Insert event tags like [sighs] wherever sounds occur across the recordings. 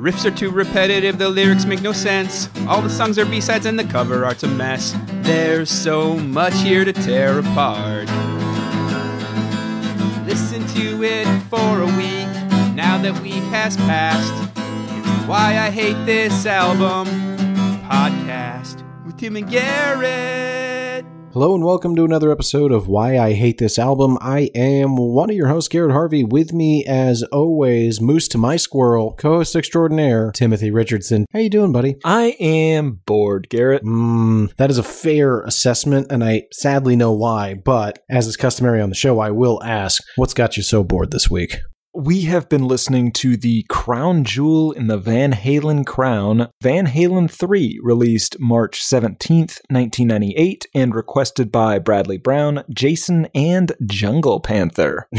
riffs are too repetitive, the lyrics make no sense. All the songs are B-sides and the cover art's a mess. There's so much here to tear apart. Listen to it for a week, now that week has passed. It's why I hate this album podcast with Tim and Garrett. Hello and welcome to another episode of Why I Hate This Album. I am one of your hosts, Garrett Harvey. With me, as always, Moose to my squirrel, co-host extraordinaire, Timothy Richardson. How you doing, buddy? I am bored, Garrett. Mm, that is a fair assessment, and I sadly know why. But as is customary on the show, I will ask, what's got you so bored this week? We have been listening to the crown jewel in the Van Halen crown, Van Halen 3, released March 17th, 1998, and requested by Bradley Brown, Jason, and Jungle Panther. [laughs]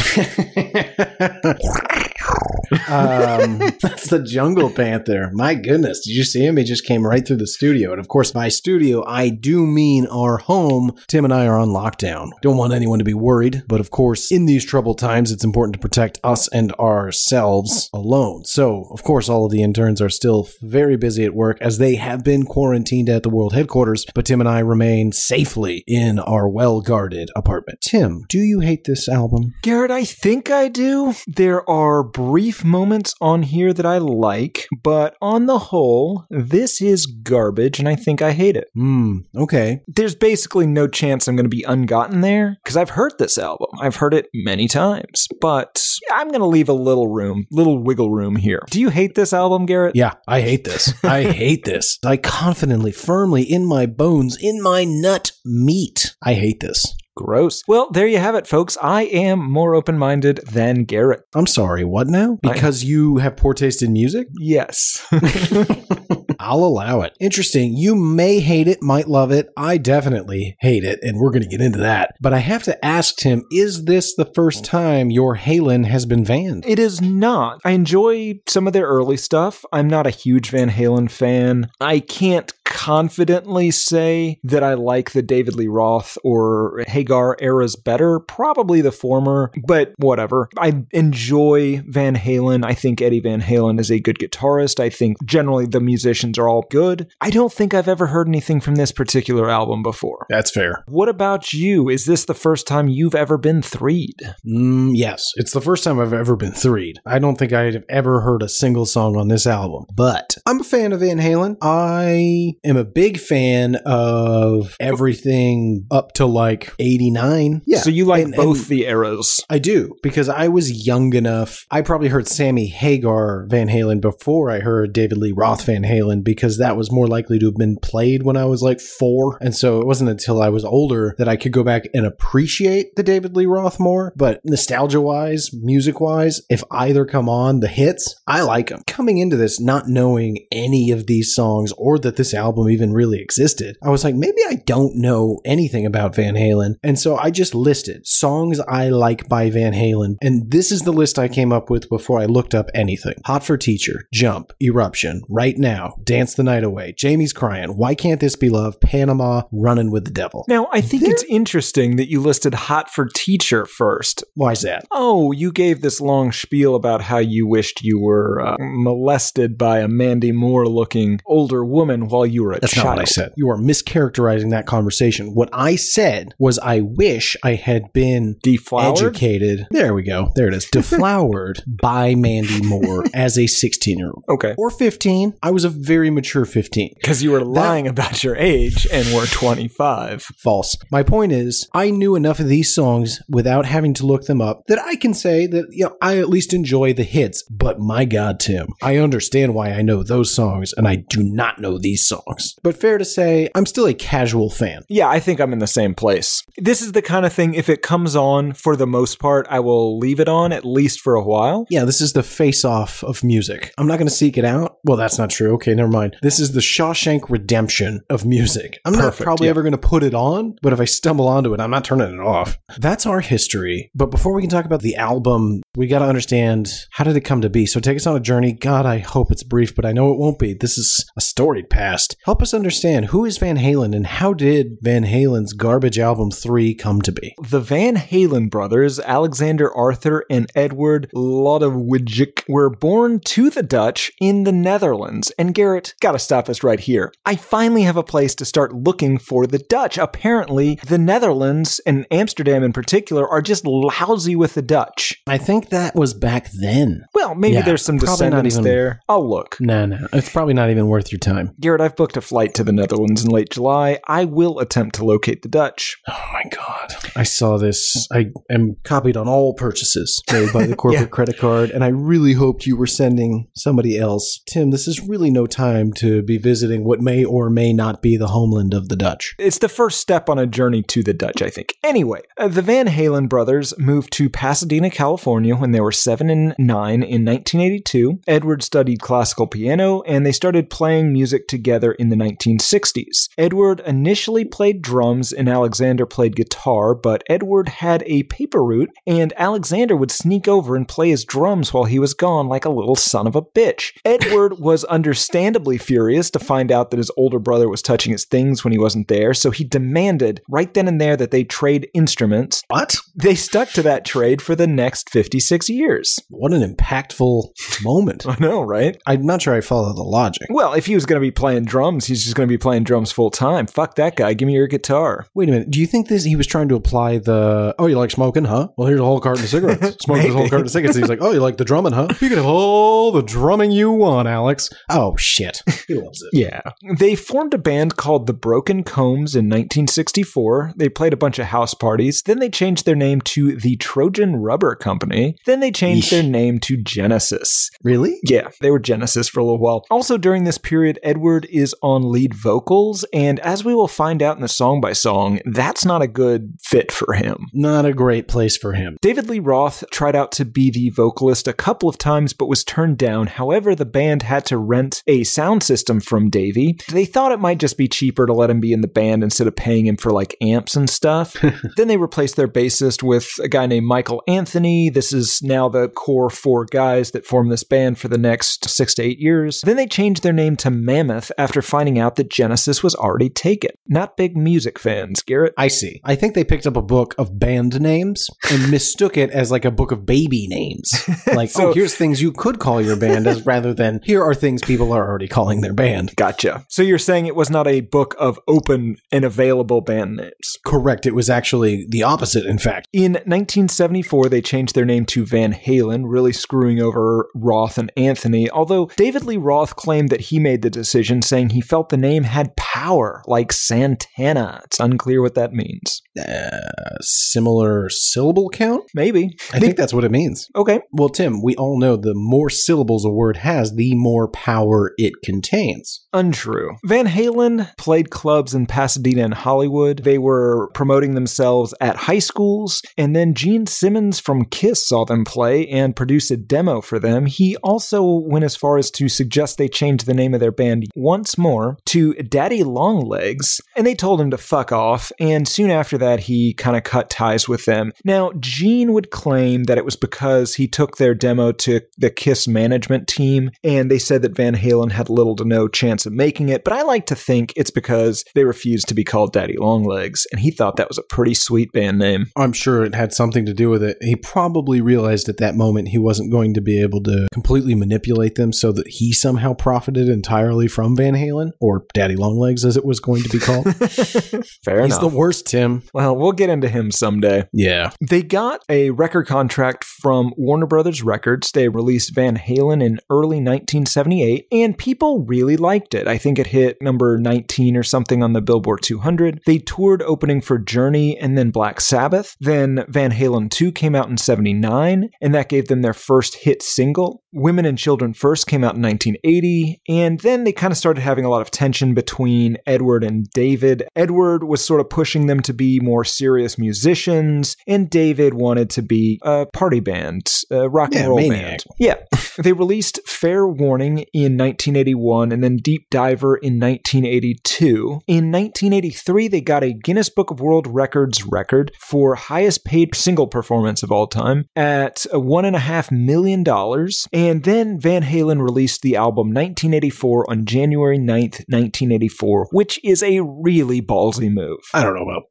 um, that's the Jungle Panther. My goodness, did you see him? He just came right through the studio. And of course, by studio, I do mean our home. Tim and I are on lockdown. Don't want anyone to be worried, but of course, in these troubled times, it's important to protect us and ourselves alone. So, of course, all of the interns are still very busy at work as they have been quarantined at the world headquarters, but Tim and I remain safely in our well guarded apartment. Tim, do you hate this album? Garrett, I think I do. There are brief moments on here that I like, but on the whole, this is garbage and I think I hate it. Hmm, okay. There's basically no chance I'm going to be ungotten there because I've heard this album. I've heard it many times, but I'm going to leave a little room, little wiggle room here. Do you hate this album, Garrett? Yeah, I hate this. I hate this. I confidently, firmly in my bones, in my nut meat. I hate this. Gross. Well, there you have it, folks. I am more open minded than Garrett. I'm sorry, what now? Because you have poor taste in music? Yes. [laughs] [laughs] I'll allow it. Interesting. You may hate it, might love it. I definitely hate it, and we're going to get into that. But I have to ask Tim, is this the first time your Halen has been banned? It is not. I enjoy some of their early stuff. I'm not a huge Van Halen fan. I can't confidently say that I like the David Lee Roth or Hagar eras better. Probably the former, but whatever. I enjoy Van Halen. I think Eddie Van Halen is a good guitarist. I think generally the musicians are all good. I don't think I've ever heard anything from this particular album before. That's fair. What about you? Is this the first time you've ever been threed? Mm, yes, it's the first time I've ever been threed. I don't think I've ever heard a single song on this album, but I'm a fan of Van Halen. I am a big fan of everything up to like 89. Yeah. So you like and- both and- the eras. I do because I was young enough. I probably heard Sammy Hagar Van Halen before I heard David Lee Roth Van Halen because that was more likely to have been played when I was like four. And so it wasn't until I was older that I could go back and appreciate the David Lee Roth more. But nostalgia wise, music wise, if either come on, the hits, I like them. Coming into this, not knowing any of these songs or that this album even really existed, I was like, maybe I don't know anything about Van Halen. And so I just listed songs I like by Van Halen. And this is the list I came up with before I looked up anything Hot for Teacher, Jump, Eruption, Right Now, Dance the Night Away, Jamie's Crying, Why Can't This Be Love, Panama, Running with the Devil. Now, I think it's interesting that you listed Hot for Teacher first. Why's that? Oh, you gave this long spiel about how you wished you were uh, molested by a Mandy Moore looking older woman while you were a That's child. not what I said. You are mischaracterizing that conversation. What I said was I wish I had been Deflowered? educated. There we go. There it is. [laughs] Deflowered by Mandy Moore as a 16 year old. Okay. Or 15. I was a very mature 15. Because you were lying about your age and were 25. False. My point is, I knew enough of these songs without having to look them up that I can say that, you know, I at least enjoy the hits. But my God, Tim, I understand why I know those songs and I do not know these songs. But fair to say, I'm still a casual fan. Yeah, I think I'm in the same place. This is the kind of thing, if it comes on for the most part, I will leave it on at least for a while. Yeah, this is the face off of music. I'm not going to seek it out. Well, that's not true. Okay, never mind. This is the Shawshank Redemption of music. I'm not probably yeah. ever going to put it on, but if I stumble onto it, I'm not turning it off. That's our history. But before we can talk about the album, we got to understand how did it come to be. So take us on a journey. God, I hope it's brief, but I know it won't be. This is a storied past. Help us understand who is Van Halen and how did Van Halen's Garbage Album 3 come to be? The Van Halen brothers, Alexander Arthur and Edward Lodewijk, were born to the Dutch in the Netherlands. And Garrett, gotta stop us right here. I finally have a place to start looking for the Dutch. Apparently, the Netherlands and Amsterdam in particular are just lousy with the Dutch. I think that was back then. Well, maybe Yeah, there's some descendants even- there. I'll look. No, no. It's probably not even worth your time. Garrett, I've booked a flight to the Netherlands in late July. I will attempt to locate the Dutch. Oh my god. I saw this. I am copied on all purchases made by the [laughs] corporate Yeah. credit card, and I really hoped you were sending somebody else. Tim, this is really no time to be visiting what may or may not be the homeland of the Dutch. It's the first step on a journey to the Dutch, I think. Anyway, uh, the Van Halen brothers moved to Pasadena, California when they were 7 and 9 in 1982. Edward studied classical piano and they started playing music together in the 1960s. Edward initially played drums and Alexander played guitar, but Edward had a paper route and Alexander would sneak over and play his drums while he was gone like a little son of a bitch. Edward was understandably furious to find out that his older brother was touching his things when he wasn't there, so he demanded right then and there that they trade instruments. What? They stuck to that trade for the next 56 years. What an impactful moment. [laughs] I know, right? I'm not sure I follow the logic. Well, if he was going to be playing drums, he's just going to be playing drums full time. Fuck that guy. Give me your guitar. Wait a minute. Do you think this he was trying to apply the oh you like smoking, huh? Well here's a whole carton of cigarettes. [laughs] Smoke this whole carton of cigarettes. He's like, Oh, you like the drumming, huh? You can have all the drumming you want, Alex. Oh shit. He loves it. [laughs] Yeah. They formed a band called the Broken Combs in 1964. They played a bunch of house parties. Then they changed their name to the Trojan Rubber Company. Then they changed Yeesh. their name to Genesis. Really? Yeah, they were Genesis for a little while. Also, during this period, Edward is on lead vocals, and as we will find out in the song by song, that's not a good fit for him. Not a great place for him. David Lee Roth tried out to be the vocalist a couple of times but was turned down. However, the band had to rent a sound system from Davey. They thought it might just be cheaper to let him be in the band instead of paying him for like amps and stuff. [laughs] then they replaced their bassist with a guy named Michael Anthony. This is now the core four guys that form this band for the next six to eight years. Then they changed their name to Mammoth after finding out that Genesis was already taken. Not big music fans, Garrett. I see. I think they picked up a book of band names and mistook it as like a book of baby names. [laughs] Like, So- oh, here's things you could call your band as rather than here are things people are already calling their band. Gotcha. So you're saying it was not a book of open and available band names. Correct. It was actually the opposite, in fact. In 1974, they changed their name to Van Halen, really screwing over Roth and Anthony. Although David Lee Roth claimed that he made the decision, saying he felt the name had power, like Santana. It's unclear what that means. Uh, similar syllable count? Maybe. I think that's what it means. Okay. Well, Tim, we all know the more syllables a word has, the more power it contains. Untrue. Van Halen played clubs in Pasadena and Hollywood. They were promoting themselves at high schools, and then Gene Simmons from Kiss saw them play and produced a demo for them. He also went as far as to suggest they change the name of their band once more to Daddy Longlegs, and they told him to fuck off, and soon after that, he kind of cut ties with them. Now, Gene would claim that it was because he took their demo to the Kiss management team, and they said that Van Halen had little to no chance of making it, but I like to think it's because they refused to be called Daddy Longlegs, and he thought that was a pretty sweet band name. I'm sure it had something to do with it. He probably realized at that moment he wasn't going to be able to completely manipulate them so that he somehow profited entirely from Van Halen, or Daddy Longlegs as it was going to be called. [laughs] Fair enough. He's enough. the worst, Tim. Well, we'll get into him someday. Yeah. They got a record contract from Warner Brothers Records. They released Van Halen in early 1978, and people really liked it. I think it hit number 19 or something on the Billboard 200. They toured opening for Journey and then Black Sabbath. Then Van Halen 2 came out in 79, and that gave them their first hit single. Women and Children First came out in 1980, and then they kind of started having a lot of tension between Edward and David. Edward was sort of pushing them to be more serious musicians, and David wanted to be a party band, a rock and roll maniac. band. Yeah. [laughs] they released Fair Warning in 1981 and then Deep Diver in 1982. In 1983, they got a Guinness Book of World Records record for highest paid single performance of all time at one and a half million dollars. And then Van Halen released the album 1984 on January 9th, 1984, which is a really ballsy move. I don't know about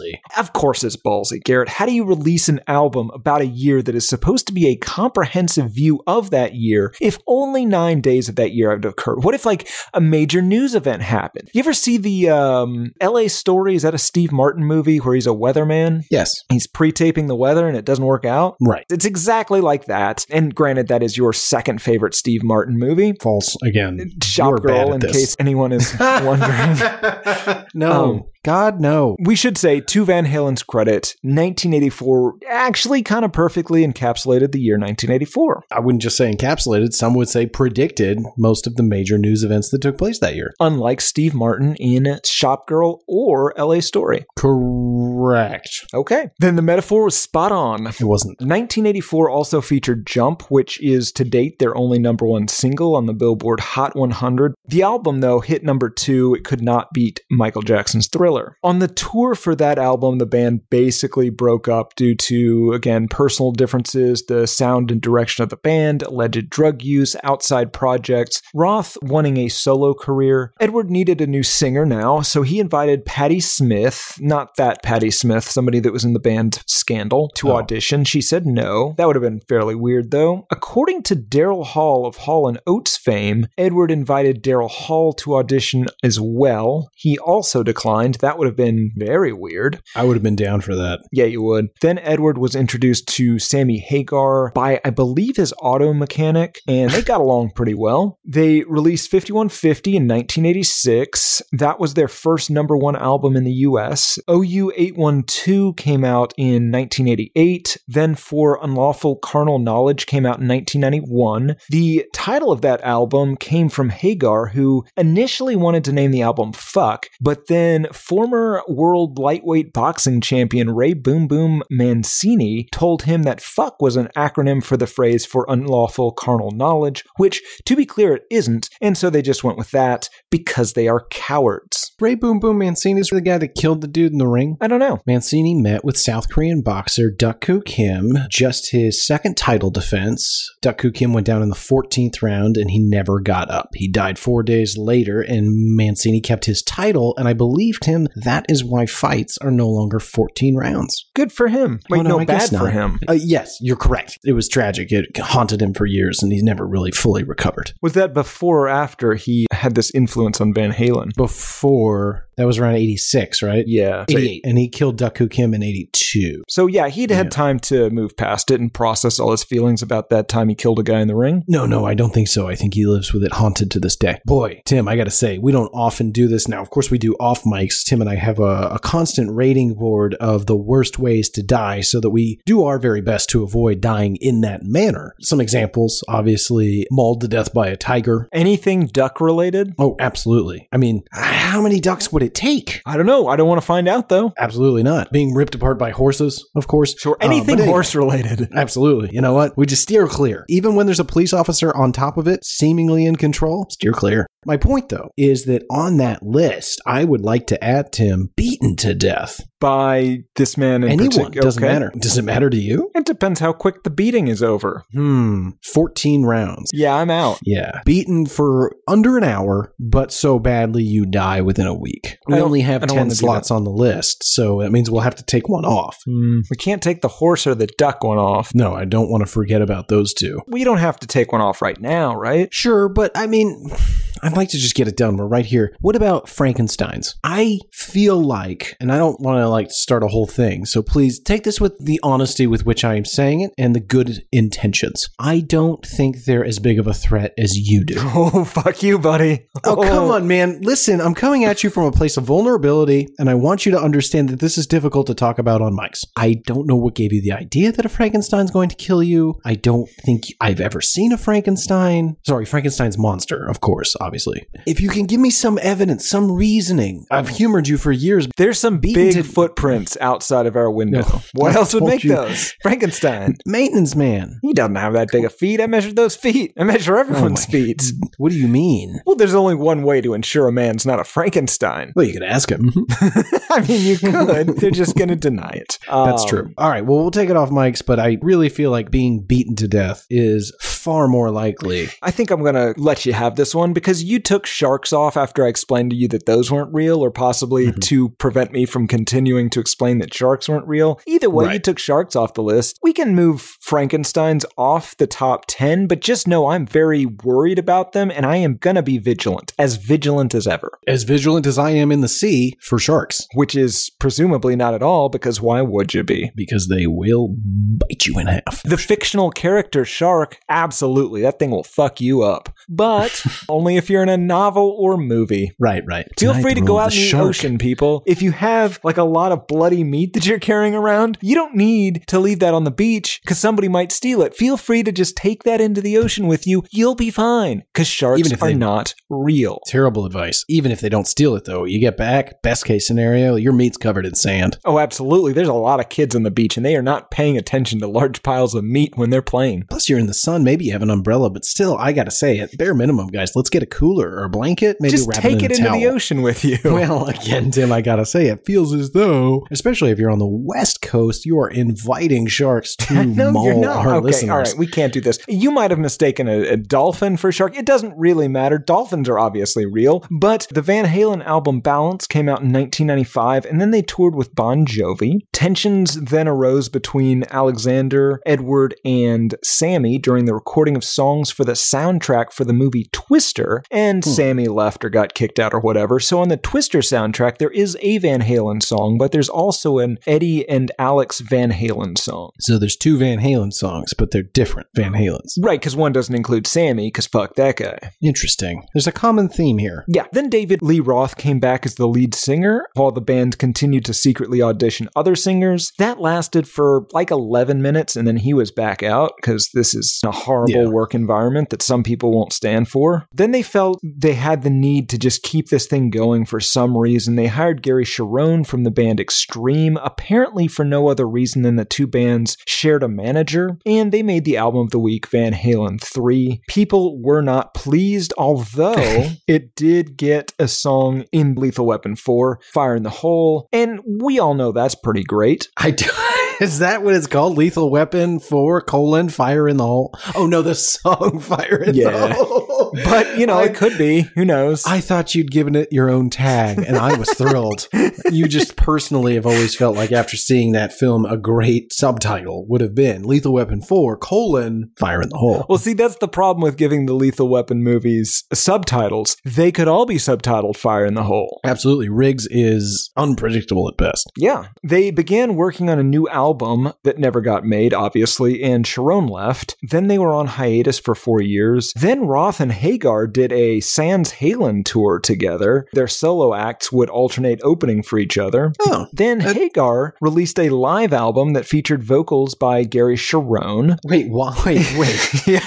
ballsy. Of course, it's ballsy, Garrett. How do you release an album about a year that is supposed to be a comprehensive view of that year if only nine days of that year have occurred? What if, like, a major news event happened? You ever see the um, LA Story? Is that a Steve Martin movie where he's a weatherman? Yes. He's pre taping the weather and it doesn't work out? Right. It's exactly like that. And granted, that is your second favorite Steve Martin movie. False again. Shop Girl, in this. case anyone is [laughs] wondering. no. Um, God, no. We should say, to Van Halen's credit, 1984 actually kind of perfectly encapsulated the year 1984. I wouldn't just say encapsulated, some would say predicted most of the major news events that took place that year. Unlike Steve Martin in Shop Girl or LA Story. Correct. Okay, then the metaphor was spot on. It wasn't. 1984 also featured Jump, which is to date their only number one single on the Billboard Hot 100. The album, though, hit number two. It could not beat Michael Jackson's Thriller. On the tour for that album, the band basically broke up due to, again, personal differences, the sound and direction of the band, alleged drug use, outside projects, Roth wanting a solo career. Edward needed a new singer now, so he invited Patti Smith, not that Patti Smith, somebody that was in the band Scandal, to Oh. audition. She said no. That would have been fairly weird, though. According to Daryl Hall of Hall and Oates fame, Edward invited Daryl Hall to audition as well. He also declined. That would have been very weird. I would have been down for that. Yeah, you would. Then Edward was introduced to Sammy Hagar by, I believe, his auto mechanic, and they got along [laughs] pretty well. They released 5150 in 1986. That was their first number one album in the US. OU 812 came out in 1988. Then For Unlawful Carnal Knowledge came out in 1991. The title of that album came from Hagar, who initially wanted to name the album Fuck, but then former world lightweight boxing champion Ray Boom Boom Mancini told him that fuck was an acronym for the phrase for unlawful carnal knowledge, which, to be clear, it isn't, and so they just went with that because they are cowards. Ray Boom Boom Mancini's the guy that killed the dude in the ring. I don't know. Mancini met with South Korean boxer Duck Koo Kim, just his second title defense. Duck Kim went down in the 14th round and he never got up. He died four days later, and Mancini kept his title. And I believed him. That is why fights are no longer 14 rounds. Good for him. Wait, Oh, no, I bad for him. Uh, yes, you're correct. It was tragic. It haunted him for years, and he's never really fully recovered. Was that before or after he had this influence on Van Halen? Before that was around 86, right? Yeah. 88, and he killed Duck Kim in 82. So yeah, he'd had Yeah. time to move past it and process all his feelings about that time he killed a guy in the ring. No, no, I don't think so. I think he lives with it haunted to this day. Boy, Tim, I got to say, we don't often do this now. Of course, we do off mics. Tim and I have a, a constant rating board of the worst ways to die so that we do our very best to avoid dying in that manner. Some examples obviously, mauled to death by a tiger. Anything duck related? Oh, absolutely. I mean, how many ducks would it take? I don't know. I don't want to find out though. Absolutely not. Being ripped apart by horses, of course. Sure. Uh, Anything anyway. horse related. [laughs] Absolutely. You know what? We just steer clear. Even when there's a police officer on top of it, seemingly in control, steer clear. My point, though, is that on that list, I would like to add Tim beaten to death. By this man in Anyone. particular. Doesn't Okay. matter. Does it matter to you? It depends how quick the beating is over. Hmm. 14 rounds. Yeah, I'm out. Yeah. Beaten for under an hour, but so badly you die within a week. We only have 10 slots on the list, so that means we'll have to take one off. Hmm, we can't take the horse or the duck one off. No, I don't want to forget about those two. We don't have to take one off right now, right? Sure, but I mean, I'd like to just get it done. We're right here. What about Frankenstein's? I feel like, and I don't want to like to start a whole thing, so please take this with the honesty with which I am saying it and the good intentions. I don't think they're as big of a threat as you do. [laughs] Oh, fuck you, buddy. Oh, oh, come on, man. Listen, I'm coming at you from a place of vulnerability, and I want you to understand that this is difficult to talk about on mics. I don't know what gave you the idea that a Frankenstein's going to kill you. I don't think I've ever seen a Frankenstein. Sorry, Frankenstein's monster, of course, obviously. If you can give me some evidence, some reasoning, I've humored you for years. There's some big to- footprints outside of our window. No. what else would make you. those? Frankenstein. [laughs] Maintenance man. He doesn't have that big of feet. I measured those feet. I measure everyone's my- feet. What do you mean? Well, there's only one way to ensure a man's not a Frankenstein. Well, you could ask him. [laughs] [laughs] I mean, you could. They're just going to deny it. That's Um, true. All right. Well, we'll take it off mics, but I really feel like being beaten to death is far more likely. I think I'm going to let you have this one because you took sharks off after I explained to you that those weren't real, or possibly Mhm. to prevent me from continuing to explain that sharks weren't real. Either way, you took sharks off the list. We can move Frankenstein's off the top 10, but just know I'm very worried about them and I am going to be vigilant, as vigilant as ever, As vigilant as I am in the sea for sharks, which is presumably not at all because why would you be? because they will bite you in half. The fictional character shark, absolutely, that thing will fuck you up. But [laughs] only if you're in a novel or movie. Right, right. Feel Tonight, free to go out in the shark. ocean, people. If you have like a lot of bloody meat that you're carrying around, you don't need to leave that on the beach because somebody might steal it. Feel free to just take that into the ocean with you. You'll be fine because sharks Even if are not real. Terrible advice. Even if they don't steal it, though, you get back. Best case scenario, your meat's covered in sand. Oh, absolutely. There's a lot of kids on the beach and they are not paying attention to large piles of meat when they're playing. Plus, you're in the sun. Maybe you have an umbrella, but still, I gotta say, at bare minimum, guys, let's get a cooler or a blanket. Maybe just wrap take it, it in a into the ocean with you. [laughs] Well, again, Tim, I gotta say, it feels as though, especially if you're on the West Coast, you are inviting sharks [laughs] to no, maul you're not. our okay, listeners. all right, we can't do this. You might have mistaken a, a dolphin for a shark. It doesn't really matter. Dolphins are obviously real, but the Van Halen album Balance came out in 1995, and then they toured with Bon Jovi. Tensions then arose between Alexander, Edward, and Sammy during the recording of songs for the soundtrack for the movie Twister, and Hmm. Sammy left or got kicked out or whatever. So on the Twister soundtrack, there is a Van Halen song, but there's also an Eddie and Alex Van Halen song. So there's two Van Halen songs, but they're different Van Halens. Right, because one doesn't include Sammy, because fuck that guy. Interesting. There's a common theme here. Yeah. Then David Lee Roth came back as the lead singer while the band continued to secretly audition other singers. That lasted for like 11 minutes and then he was back out because this is a horrible Yeah. work environment that some people won't stand for. Then they felt they had the need to just keep this thing going for some reason. They hired Gary Cherone from the band Extreme, apparently for no other reason than the two bands shared a manager, and they made the album of the week, Van Halen 3. People were not pleased, although [laughs] it did get a song in Lethal Weapon 4, Fire in the Hole, and we all know that's pretty great. I do. Is that what it's called? Lethal Weapon for colon fire in the hole? Oh no, the song [laughs] fire in Yeah. the hole. But, you know, I, it could be. Who knows? I thought you'd given it your own tag, and I was thrilled. [laughs] you just personally have always felt like after seeing that film, a great subtitle would have been Lethal Weapon 4 colon fire in the hole. Well, see, that's the problem with giving the Lethal Weapon movies subtitles. They could all be subtitled Fire in the Hole. Absolutely. Riggs is unpredictable at best. Yeah. They began working on a new album that never got made, obviously, and Cherone left. Then they were on hiatus for four years. Then Roth and Hagar did a Sans Halen tour together. Their solo acts would alternate opening for each other. Oh. Then Hagar released a live album that featured vocals by Gary Cherone. Wait, why? Wait, [laughs] wait. yep,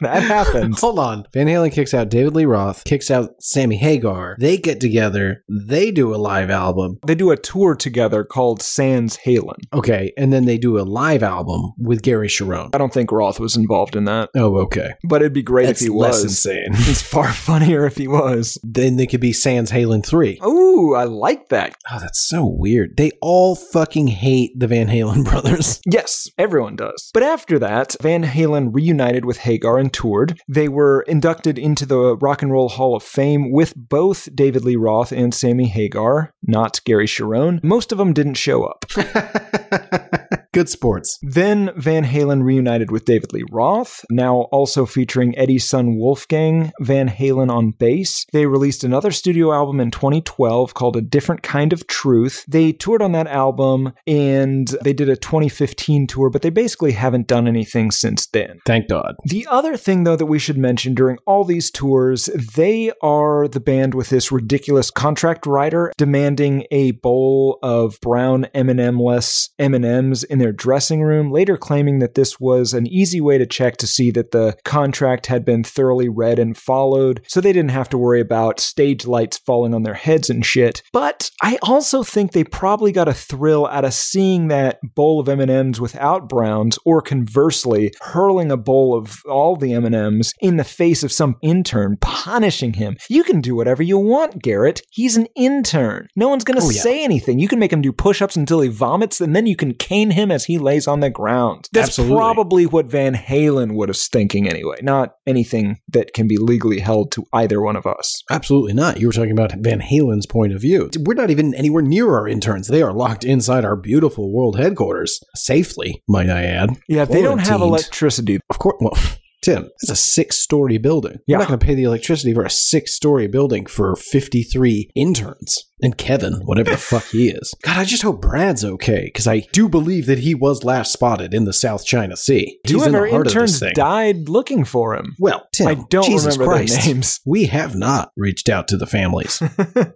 that happened. [laughs] Hold on. Van Halen kicks out David Lee Roth, kicks out Sammy Hagar. They get together. They do a live album. They do a tour together called Sans Halen. Okay. And then they do a live album with Gary Cherone. I don't think Roth was involved in that, Oh, okay. but it'd be great That's if he less was. Insane. [laughs] It's far funnier if he was. then they could be Sans Halen 3. Ooh, I like that. Oh, that's so weird. They all fucking hate the Van Halen [laughs] brothers. Yes, everyone does. But after that, Van Halen reunited with Hagar and toured. They were inducted into the Rock and Roll Hall of Fame with both David Lee Roth and Sammy Hagar, not Gary Cherone. Most of them didn't show up. [laughs] Good sports. Then Van Halen reunited with David Lee Roth, now also featuring Eddie's son Wolfgang Van Halen on bass. They released another studio album in 2012 called A Different Kind of Truth. They toured on that album and they did a 2015 tour, but they basically haven't done anything since then. Thank God. The other thing, though, that we should mention during all these tours, they are the band with this ridiculous contract writer demanding a bowl of brown M&M less M&Ms in their their dressing room, later claiming that this was an easy way to check to see that the contract had been thoroughly read and followed, so they didn't have to worry about stage lights falling on their heads and shit. But I also think they probably got a thrill out of seeing that bowl of M&Ms without Browns, or conversely, hurling a bowl of all the M&Ms in the face of some intern, punishing him. You can do whatever you want, Garrett. He's an intern. No one's going to Oh, yeah. say anything. You can make him do push-ups until he vomits, and then you can cane him as he lays on the ground. That's Absolutely. probably what Van Halen would have thinking anyway. Not anything that can be legally held to either one of us. Absolutely not. You were talking about Van Halen's point of view. We're not even anywhere near our interns. They are locked inside our beautiful world headquarters. Safely, might I add. Yeah, they don't have electricity. Of course. Well, [laughs] Tim, it's a six story building. Yeah. You're not going to pay the electricity for a six story building for 53 interns. And Kevin, whatever the fuck he is. God, I just hope Brad's okay, because I do believe that he was last spotted in the South China Sea. Two He's of in our the heart of interns this thing. died looking for him. Well, Tim, I don't Jesus remember Christ. their names. [laughs] We have not reached out to the families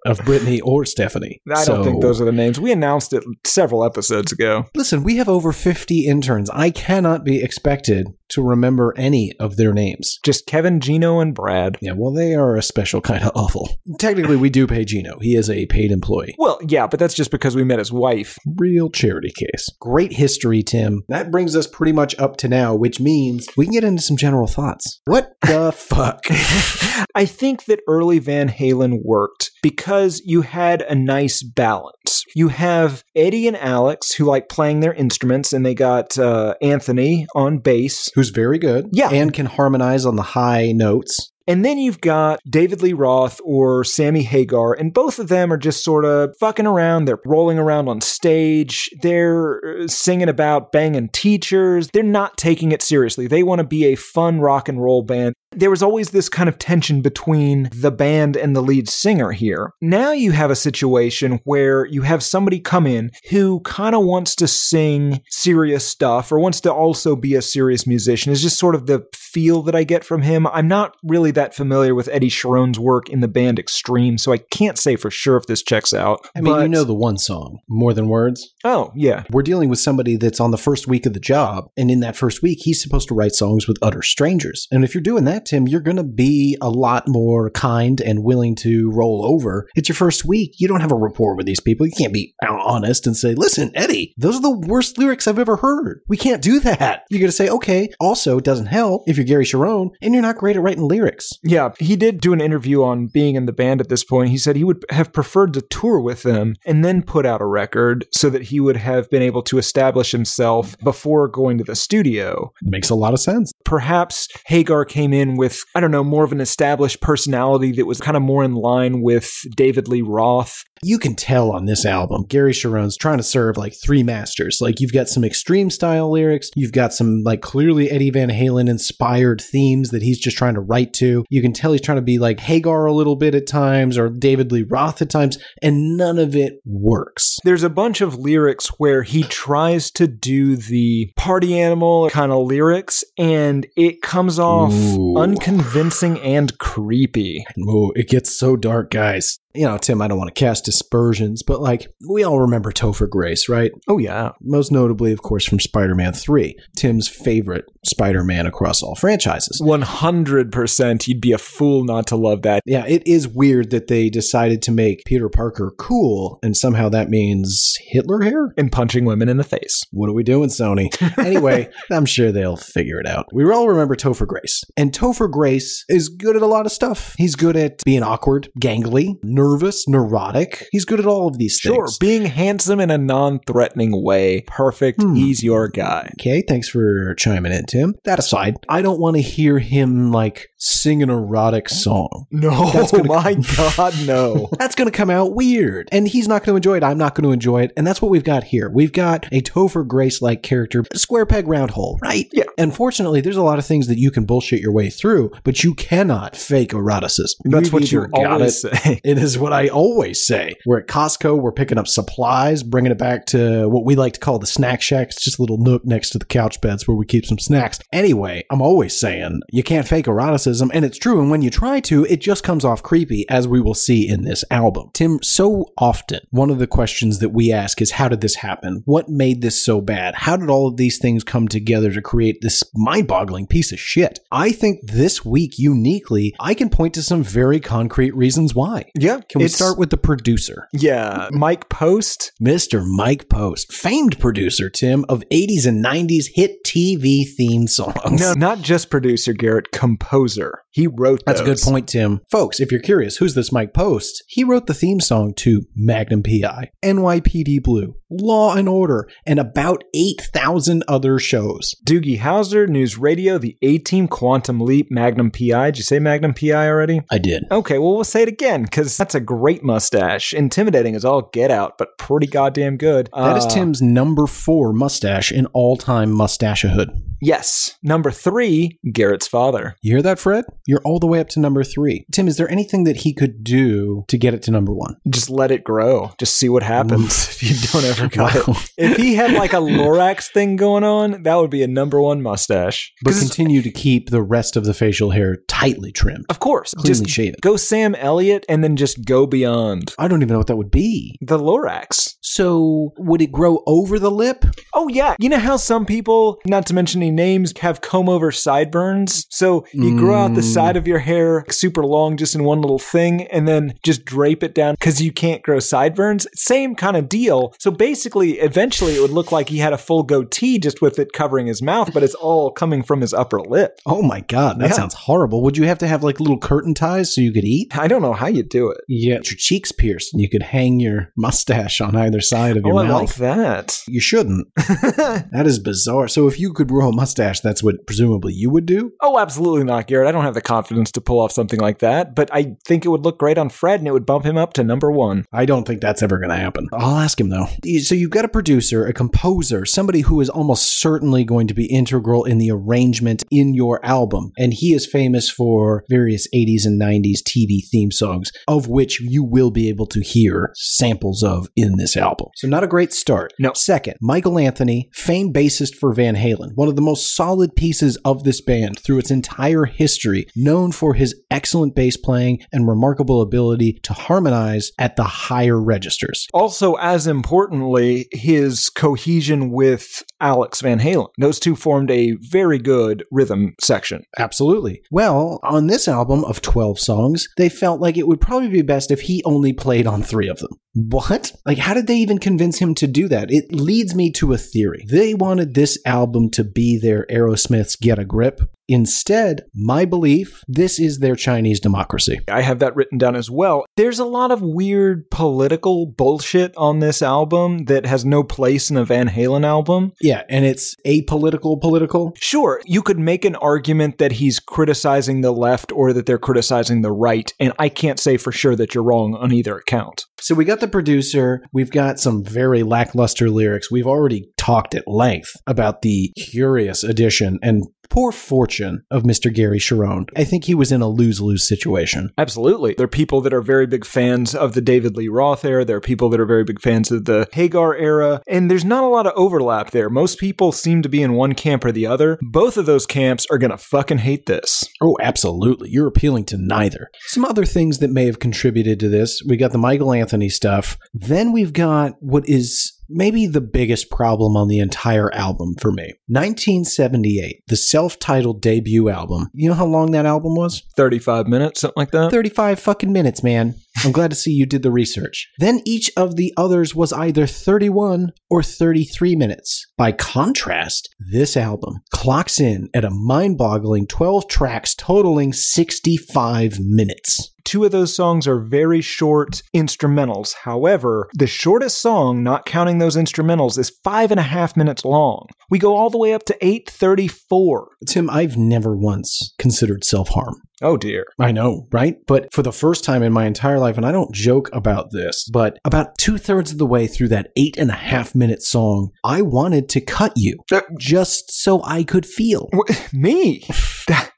of [laughs] Brittany or Stephanie. I don't think those are the names. We announced it several episodes ago. Listen, we have over 50 interns. I cannot be expected to remember any of their names. Just Kevin, Gino, and Brad. Yeah, well, they are a special kind of [laughs] awful. Technically, we do pay Gino. He is a paid employee. Well, yeah, but that's just because we met his wife. Real charity case. Great history, Tim. That brings us pretty much up to now, which means we can get into some general thoughts. What the [laughs] fuck? [laughs] I think that early Van Halen worked because you had a nice balance. You have Eddie and Alex who like playing their instruments, and they got uh, Anthony on bass. Who's very good. Yeah. And can harmonize on the high notes. And then you've got David Lee Roth or Sammy Hagar, and both of them are just sort of fucking around. They're rolling around on stage. They're uh, singing about banging teachers. They're not taking it seriously. They want to be a fun rock and roll band. There was always this kind of tension between the band and the lead singer here. Now you have a situation where you have somebody come in who kind of wants to sing serious stuff or wants to also be a serious musician. Is just sort of the feel that I get from him. I'm not really that familiar with Eddie Cherone's work in the band Extreme, so I can't say for sure if this checks out. I mean, you know the one song, More Than Words. Oh, yeah. We're dealing with somebody that's on the first week of the job, and in that first week, he's supposed to write songs with utter strangers. And if you're doing that, Tim, you're going to be a lot more kind and willing to roll over. It's your first week. You don't have a rapport with these people. You can't be honest and say, listen, Eddie, those are the worst lyrics I've ever heard. We can't do that. You're going to say, okay, also, it doesn't help if you're Gary Cherone and you're not great at writing lyrics. Yeah, he did do an interview on being in the band at this point. He said he would have preferred to tour with them and then put out a record so that he would have been able to establish himself before going to the studio. makes a lot of sense. Perhaps Hagar came in with, I don't know, more of an established personality that was kind of more in line with David Lee Roth. you can tell on this album, Gary Cherone's trying to serve like three masters. Like you've got some extreme style lyrics, you've got some like clearly Eddie Van Halen inspired themes that he's just trying to write to. You can tell he's trying to be like Hagar a little bit at times or David Lee Roth at times, and none of it works. There's a bunch of lyrics where he tries to do the party animal kind of lyrics, and it comes off Ooh. Unconvincing and creepy. Oh, it gets so dark, guys. You know, Tim, I don't want to cast dispersions, but like we all remember Topher Grace, right? Oh, yeah. Most notably, of course, from Spider Man 3, Tim's favorite Spider Man across all franchises. 100% you'd be a fool not to love that. Yeah, it is weird that they decided to make Peter Parker cool, and somehow that means Hitler hair? And punching women in the face. What are we doing, Sony? [laughs] anyway, I'm sure they'll figure it out. We all remember Topher Grace. And Topher Grace is good at a lot of stuff. He's good at being awkward, gangly, nervous, neurotic. He's good at all of these Sure, things. Sure, being handsome in a non threatening way. Perfect. Hmm. He's your guy. Okay, thanks for chiming in, Tim. That aside, I don't want to hear him like sing an erotic song. No, That's gonna- [laughs] my God, no. [laughs] That's going to come out weird. And he's not going to enjoy it. I'm not going to enjoy it. And that's what we've got here. We've got a Topher Grace like character, square peg, round hole, right? Yeah. Unfortunately, there's a lot of things that you can bullshit your way through, but you cannot fake eroticism. That's You've what either you always say. It is is what I always say. We're at Costco, we're picking up supplies, bringing it back to what we like to call the snack shack. It's just a little nook next to the couch beds where we keep some snacks. Anyway, I'm always saying you can't fake eroticism, and it's true. And when you try to, it just comes off creepy, as we will see in this album. Tim, so often, one of the questions that we ask is how did this happen? What made this so bad? How did all of these things come together to create this mind boggling piece of shit? I think this week, uniquely, I can point to some very concrete reasons why. Yeah. Can we start with the producer? Yeah. Mike Post. Mr. Mike Post, famed producer, Tim, of 80s and 90s hit TV theme songs. No, not just producer, Garrett, composer. He wrote That's a good point, Tim. Folks, if you're curious, who's this Mike Post? He wrote the theme song to Magnum PI, NYPD Blue, Law and Order, and about 8,000 other shows. Doogie Howser, News Radio, The A Team, Quantum Leap, Magnum PI. Did you say Magnum PI already? I did. Okay, well, we'll say it again because that's a great mustache. Intimidating as all get out, but pretty goddamn good. That is Uh, Tim's number four mustache in all time mustachehood. Yes. Number three, Garrett's father. You hear that, Fred? You're all the way up to number three. Tim, is there anything that he could do to get it to number one? Just let it grow. Just see what happens [laughs] if you don't ever [laughs] cut Wow. it. If he had like a Lorax thing going on, that would be a number one mustache. But continue to keep the rest of the facial hair tightly trimmed, of course, cleanly shaven. go Sam Elliott and then just go beyond I don't even know what that would be. the Lorax. So, would it grow over the lip? Oh yeah, you know how some people, not to mention names, have comb over sideburns. So you grow out the Mm. side of your hair super long, just in one little thing, and then just drape it down because you can't grow sideburns. Same kind of deal. So basically, eventually, it would look like he had a full goatee just with it covering his mouth, but it's all coming from his upper lip. Oh my god, that Yeah. sounds horrible. Would you have to have like little curtain ties so you could eat? I don't know how you do it. Get your cheeks pierced and you could hang your mustache on either side of your Oh, I mouth. like that. You shouldn't. [laughs] that is bizarre. So if you could grow a mustache, that's what presumably you would do? Oh, absolutely not, Garrett. I don't have the confidence to pull off something like that, but I think it would look great on Fred and it would bump him up to number one. I don't think that's ever going to happen. I'll ask him though. So you've got a producer, a composer, somebody who is almost certainly going to be integral in the arrangement in your album. And he is famous for various 80s and 90s TV theme songs, of which you will be able to hear samples of in this album. So not a great start. No. Second, Michael Anthony, famed bassist for Van Halen, one of the most solid pieces of this band through its entire history, known for his excellent bass playing and remarkable ability to harmonize at the higher registers. Also, as importantly, his cohesion with Alex Van Halen. Those two formed a very good rhythm section. Absolutely. Well, on this album of 12 songs, they felt like it would probably be best if he only played on three of them. What? Like, how did they even convince him to do that? It leads me to a theory. They wanted this album to be their Aerosmith's Get a Grip. Instead, my belief, this is their Chinese democracy. I have that written down as well. There's a lot of weird political bullshit on this album that has no place in a Van Halen album. Yeah, and it's apolitical political. Sure, you could make an argument that he's criticizing the left or that they're criticizing the right, and I can't say for sure that you're wrong on either account. So we got the producer, we've got some very lackluster lyrics. We've already talked at length about the curious addition and poor fortune of Mr. Gary Cherone. I think he was in a lose-lose situation. Absolutely. There are people that are very big fans of the David Lee Roth era. There are people that are very big fans of the Hagar era. And there's not a lot of overlap there. Most people seem to be in one camp or the other. Both of those camps are going to fucking hate this. Oh, absolutely. You're appealing to neither. Some other things that may have contributed to this. We got the Michael Anthony stuff. Then we've got what is maybe the biggest problem on the entire album for me. 1978, the self-titled debut album. You know how long that album was? 35 minutes, something like that. 35 fucking minutes, man. I'm glad to see you did the research. Then each of the others was either 31 or 33 minutes. By contrast, this album clocks in at a mind boggling 12 tracks totaling 65 minutes. Two of those songs are very short instrumentals. However, the shortest song, not counting those instrumentals, is five and a half minutes long. We go all the way up to 834. Tim, I've never once considered self harm. Oh dear. I know, right? But for the first time in my entire life, and I don't joke about this, but about two thirds of the way through that eight and a half minute song, I wanted to cut you Uh, just so I could feel. [laughs] Me? [laughs]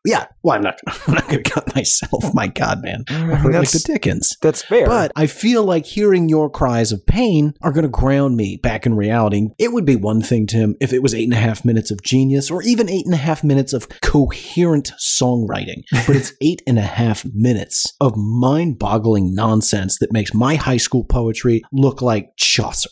yeah, well, I'm not. [laughs] I'm not going to cut myself. My God, man, [laughs] mm-hmm. I like That's- the Dickens. That's fair. But I feel like hearing your cries of pain are going to ground me back in reality. It would be one thing, Tim, if it was eight and a half minutes of genius or even eight and a half minutes of coherent songwriting. [laughs] But it's eight and a half minutes of mind boggling nonsense that makes my high school poetry look like Chaucer.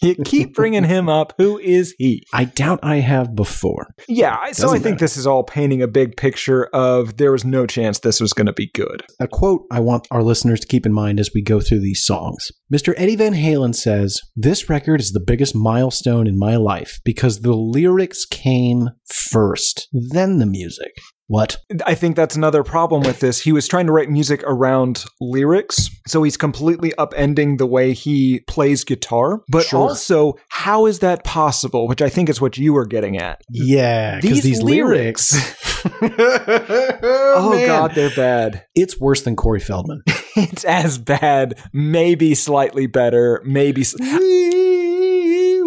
you keep bringing him up. Who is he? I doubt I have before. Yeah, so Doesn't I think matter. this is all painting a big picture of there was no chance this was going to be good. A quote I want our listeners to keep in mind as we go through these songs. Mr. Eddie Van Halen says, This record is the biggest milestone in my life because the lyrics came first, then the music. What? I think that's another problem with this. He was trying to write music around lyrics, so he's completely upending the way he plays guitar. But Sure. also, how is that possible? Which I think is what you were getting at. Yeah, because These these, lyrics. [laughs] Oh, man. God, they're bad. It's worse than Corey Feldman. [laughs] It's as bad, maybe slightly better, maybe.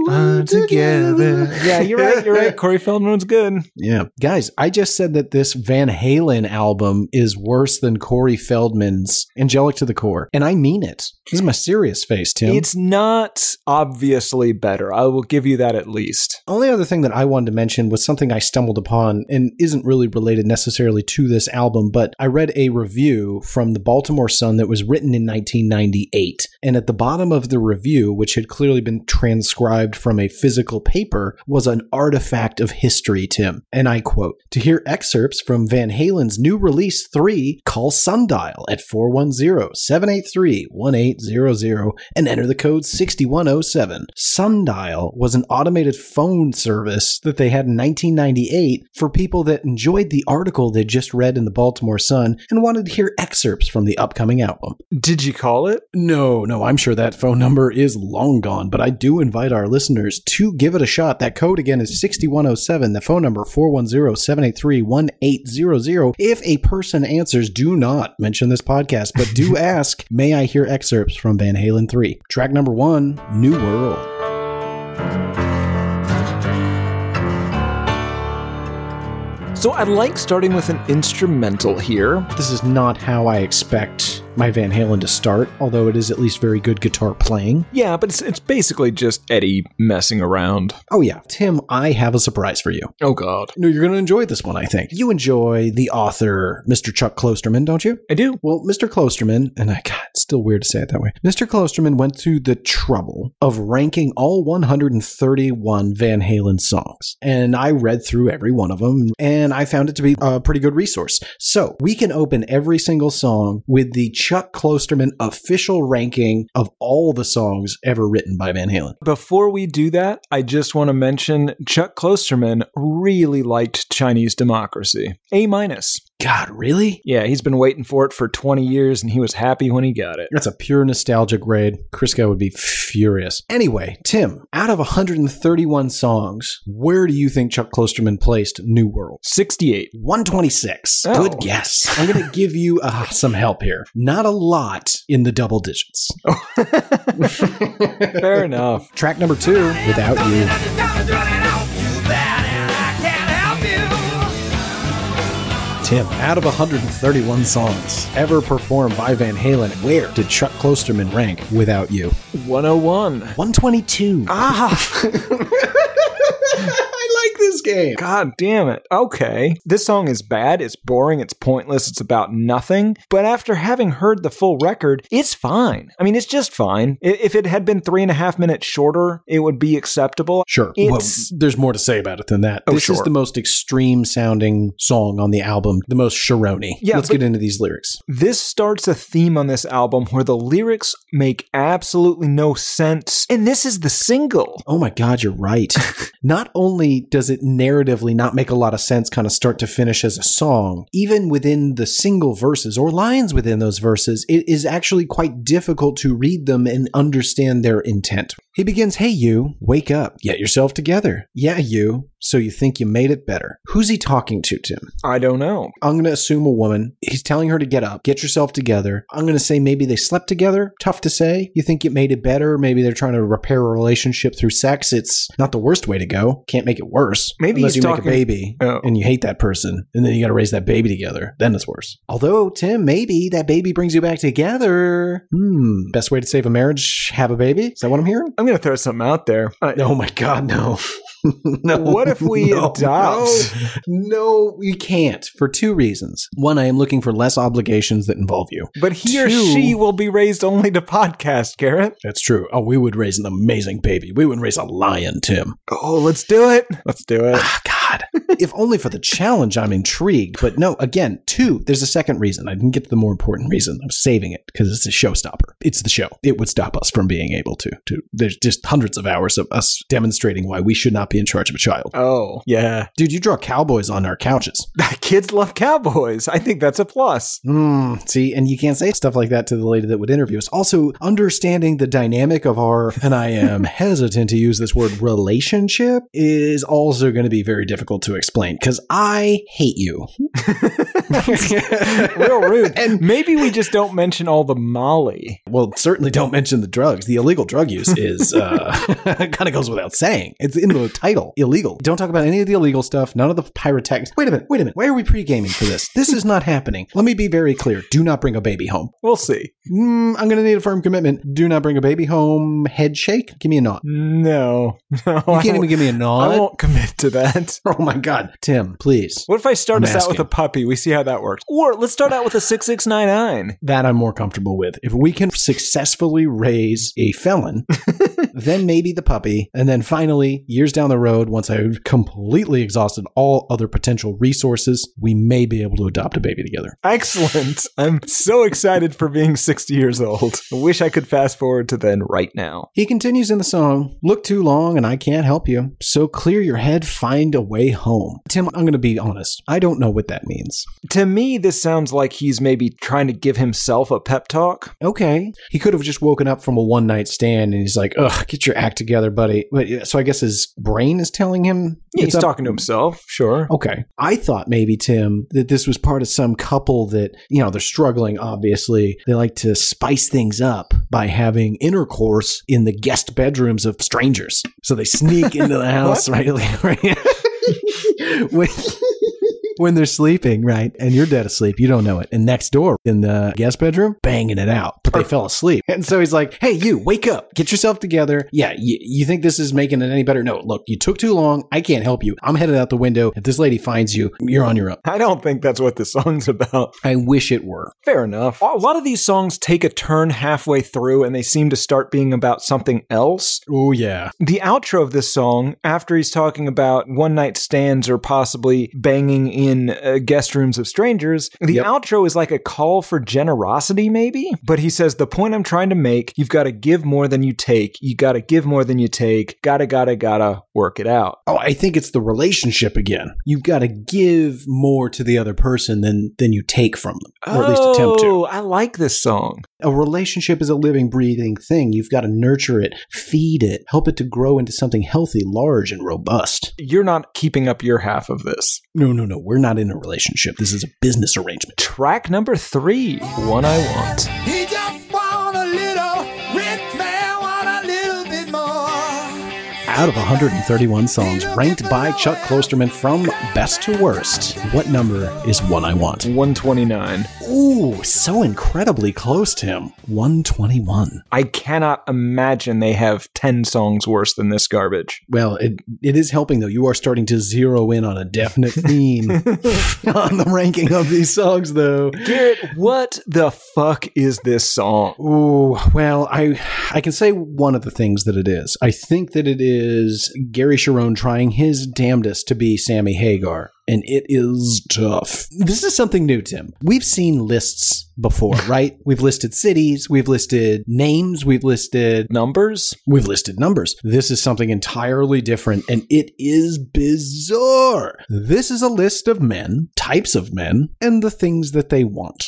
S- Are together. Yeah, you're right. You're right. Corey Feldman's good. Yeah. Guys, I just said that this Van Halen album is worse than Corey Feldman's Angelic to the Core. And I mean it. This is my serious face, Tim. It's not obviously better. I will give you that at least. Only other thing that I wanted to mention was something I stumbled upon and isn't really related necessarily to this album, but I read a review from the Baltimore Sun that was written in 1998. And at the bottom of the review, which had clearly been transcribed from a physical paper, was an artifact of history, Tim. And I quote To hear excerpts from Van Halen's new release 3, call Sundial at 410 783 1800 and enter the code 6107. Sundial was an automated phone service that they had in 1998 for people that enjoyed the article they just read in the Baltimore Sun and wanted to hear excerpts from the upcoming album. Did you call it? No, no, I'm sure that phone number is long gone, but I do invite our listeners to give it a shot. That code again is 6107, the phone number 410-783-1800. If a person answers, do not mention this podcast, but do [laughs] ask, may I hear excerpts from Van Halen 3? Track number 1, New World. So I like starting with an instrumental here. This is not how I expect my Van Halen to start, although it is at least very good guitar playing. Yeah, but it's, it's basically just Eddie messing around. Oh yeah, Tim, I have a surprise for you. Oh, God. No, you're going to enjoy this one, I think. You enjoy the author, Mr. Chuck Klosterman, don't you? I do. Well, Mr. Klosterman, and I, God, it's still weird to say it that way. Mr. Klosterman went to the trouble of ranking all 131 Van Halen songs. And I read through every one of them, and I found it to be a pretty good resource. So we can open every single song with the Chuck Klosterman official ranking of all the songs ever written by Van Halen. Before we do that, I just want to mention Chuck Klosterman really liked Chinese democracy. A minus. God, really? Yeah, he's been waiting for it for 20 years and he was happy when he got it. That's a pure nostalgia grade. Crisco would be furious. Anyway, Tim, out of 131 songs, where do you think Chuck Klosterman placed New World? 68. 126. Oh. Good guess. I'm going to give you uh, some help here. Not a lot in the double digits. [laughs] Fair enough. Track number two, Without You. Tim, out of 131 songs ever performed by Van Halen, where did Chuck Klosterman rank Without You? 101. 122. Ah, [laughs] like this game. god damn it. Okay. This song is bad, it's boring, it's pointless, it's about nothing. But after having heard the full record, it's fine. I mean, it's just fine. If it had been three and a half minutes shorter, it would be acceptable. Sure. Well, there's more to say about it than that. Oh, this is the most extreme sounding song on the album, the most Sharoni. Yeah, Let's get into these lyrics. This starts a theme on this album where the lyrics make absolutely no sense. And this is the single. Oh my God, you're right. [laughs] not only does it narratively not make a lot of sense, kind of start to finish as a song, even within the single verses or lines within those verses, it is actually quite difficult to read them and understand their intent. He begins, Hey, you, wake up, get yourself together. Yeah, you, so you think you made it better. Who's he talking to, Tim? I don't know. I'm going to assume a woman. He's telling her to get up, get yourself together. I'm going to say maybe they slept together. Tough to say. You think it made it better? Maybe they're trying to repair a relationship through sex. It's not the worst way to go. Can't make it worse. Maybe unless he's you talking- make a baby Oh. and you hate that person, and then you got to raise that baby together. Then it's worse. Although Tim, maybe that baby brings you back together. Hmm. Best way to save a marriage: have a baby. Is that what I'm hearing? I'm going to throw something out there. I- Oh my God, no. [laughs] no. What if we No, adopt? No, no, you can't for two reasons. One, I am looking for less obligations that involve you. But he or she will be raised only to podcast, Garrett. That's true. Oh, we would raise an amazing baby. We would raise a lion, Tim. Oh, let's do it. Let's do it. Ah, God. [laughs] if only for the challenge, I'm intrigued. But no, again, two, there's a second reason. I didn't get to the more important reason. I'm saving it because it's a showstopper. It's the show. It would stop us from being able to. to. There's just hundreds of hours of us demonstrating why we should not be in charge of a child. Oh, yeah. Dude, you draw cowboys on our couches. [laughs] Kids love cowboys. I think that's a plus. Hmm. see, and you can't say stuff like that to the lady that would interview us. Also, understanding the dynamic of our, and I am [laughs] hesitant to use this word, relationship is also going to be very difficult to explain because I hate you. [laughs] Real rude. And maybe we just don't mention all the Molly. Well, certainly don't mention the drugs. The illegal drug use [laughs] is uh, [laughs] kind of goes without saying. It's in the title, illegal. Don't talk about any of the illegal stuff. None of the pyrotechnics. Wait a minute. Wait a minute. Why are we pre gaming for this? This is not happening. Let me be very clear. Do not bring a baby home. We'll see. Mm, I'm going to need a firm commitment. Do not bring a baby home. Head shake. Give me a nod. No. No. You can't even give me a nod. I won't commit to that. Oh my God, Tim, please. What if I start I'm us out with a puppy? We see how that works. Or let's start out with a 6699. That I'm more comfortable with. If we can successfully raise a felon, [laughs] then maybe the puppy, and then finally, years down the road, once I've completely exhausted all other potential resources, we may be able to adopt a baby together. Excellent. I'm so excited for being 60 years old. I wish I could fast forward to then right now. He continues in the song, Look too long and I can't help you. So clear your head, find a way home. Tim, I'm going to be honest. I don't know what that means. To me, this sounds like he's maybe trying to give himself a pep talk. Okay. He could have just woken up from a one night stand and he's like, ugh, get your act together, buddy. But, so I guess his brain is telling him. Yeah, he's up- talking to himself, sure. Okay. I thought maybe, Tim, that this was part of some couple that, you know, they're struggling, obviously. They like to spice things up by having intercourse in the guest bedrooms of strangers. So they sneak into the [laughs] house, right? [laughs] right? When, when they're sleeping, right? And you're dead asleep. You don't know it. And next door in the guest bedroom, banging it out. They fell asleep. And so he's like, hey, you, wake up. Get yourself together. Yeah, you, you think this is making it any better? No, look, you took too long. I can't help you. I'm headed out the window. If this lady finds you, you're on your own. I don't think that's what the song's about. I wish it were. Fair enough. A lot of these songs take a turn halfway through and they seem to start being about something else. Oh, yeah. The outro of this song, after he's talking about one night stands or possibly banging in uh, guest rooms of strangers, the Yep. outro is like a call for generosity, maybe? But he says, The point I'm trying to make, you've got to give more than you take. You got to give more than you take. Gotta, gotta, gotta work it out. Oh, I think it's the relationship again. You've got to give more to the other person than than you take from them, or at least attempt to. Oh, I like this song. A relationship is a living, breathing thing. You've got to nurture it, feed it, help it to grow into something healthy, large, and robust. You're not keeping up your half of this. No, no, no. We're not in a relationship. This is a business arrangement. Track number three, One I Want. He just want Out of 131 songs ranked by Chuck Klosterman from best to worst, what number is One I Want? 129. Ooh, so incredibly close, Tim. 121. I cannot imagine they have 10 songs worse than this garbage. Well, it it is helping though. You are starting to zero in on a definite theme [laughs] on the ranking of these songs, though. Garrett, what the fuck is this song? Ooh, well, I I can say one of the things that it is. I think that it is Gary Cherone trying his damnedest to be Sammy Hagar. And it is tough. This is something new, Tim. We've seen lists before, [laughs] right? We've listed cities, we've listed names, we've listed Numbers? We've listed numbers. This is something entirely different, and it is bizarre. This is a list of men, types of men, and the things that they want.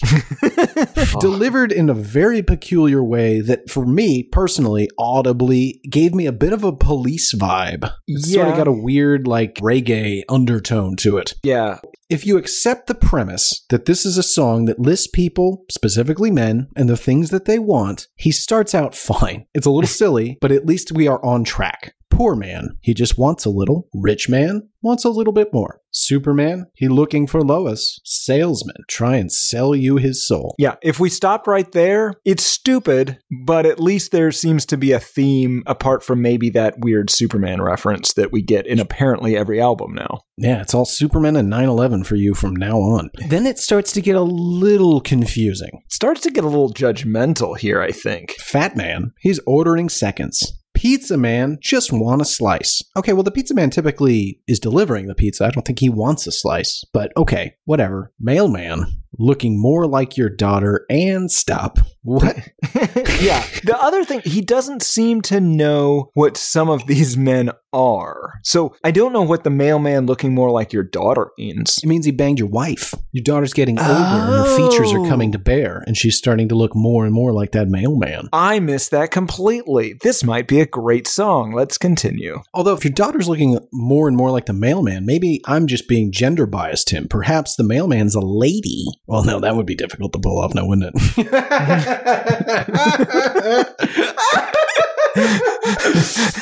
[laughs] Delivered in a very peculiar way that, for me personally, audibly gave me a bit of a police vibe. It's sort of got a weird, like, reggae undertone to it. Yeah. If you accept the premise that this is a song that lists people, specifically men, and the things that they want, he starts out [laughs] fine. It's a little silly, but at least we are on track. Poor man, he just wants a little. Rich man wants a little bit more. Superman, he looking for Lois. Salesman, try and sell you his soul. Yeah, if we stopped right there, it's stupid, but at least there seems to be a theme apart from maybe that weird Superman reference that we get in apparently every album now. Yeah, it's all Superman and 9 11 for you from now on. Then it starts to get a little confusing. Starts to get a little judgmental here, I think. Fat man, he's ordering seconds. Pizza man just want a slice. Okay, well the pizza man typically is delivering the pizza. I don't think he wants a slice. But okay, whatever. Mailman looking more like your daughter and stop. What? [laughs] yeah. The other thing, he doesn't seem to know what some of these men are. So I don't know what the mailman looking more like your daughter means. It means he banged your wife. Your daughter's getting older and her features are Oh. coming to oh. bear and she's starting to look more and more like that mailman. I missed that completely. This might be a great song. Let's continue. Although, if your daughter's looking more and more like the mailman, maybe I'm just being gender biased, Tim. Perhaps the mailman's a lady. Well, no, that would be difficult to pull off now, wouldn't it? [laughs] [laughs] [laughs] [laughs]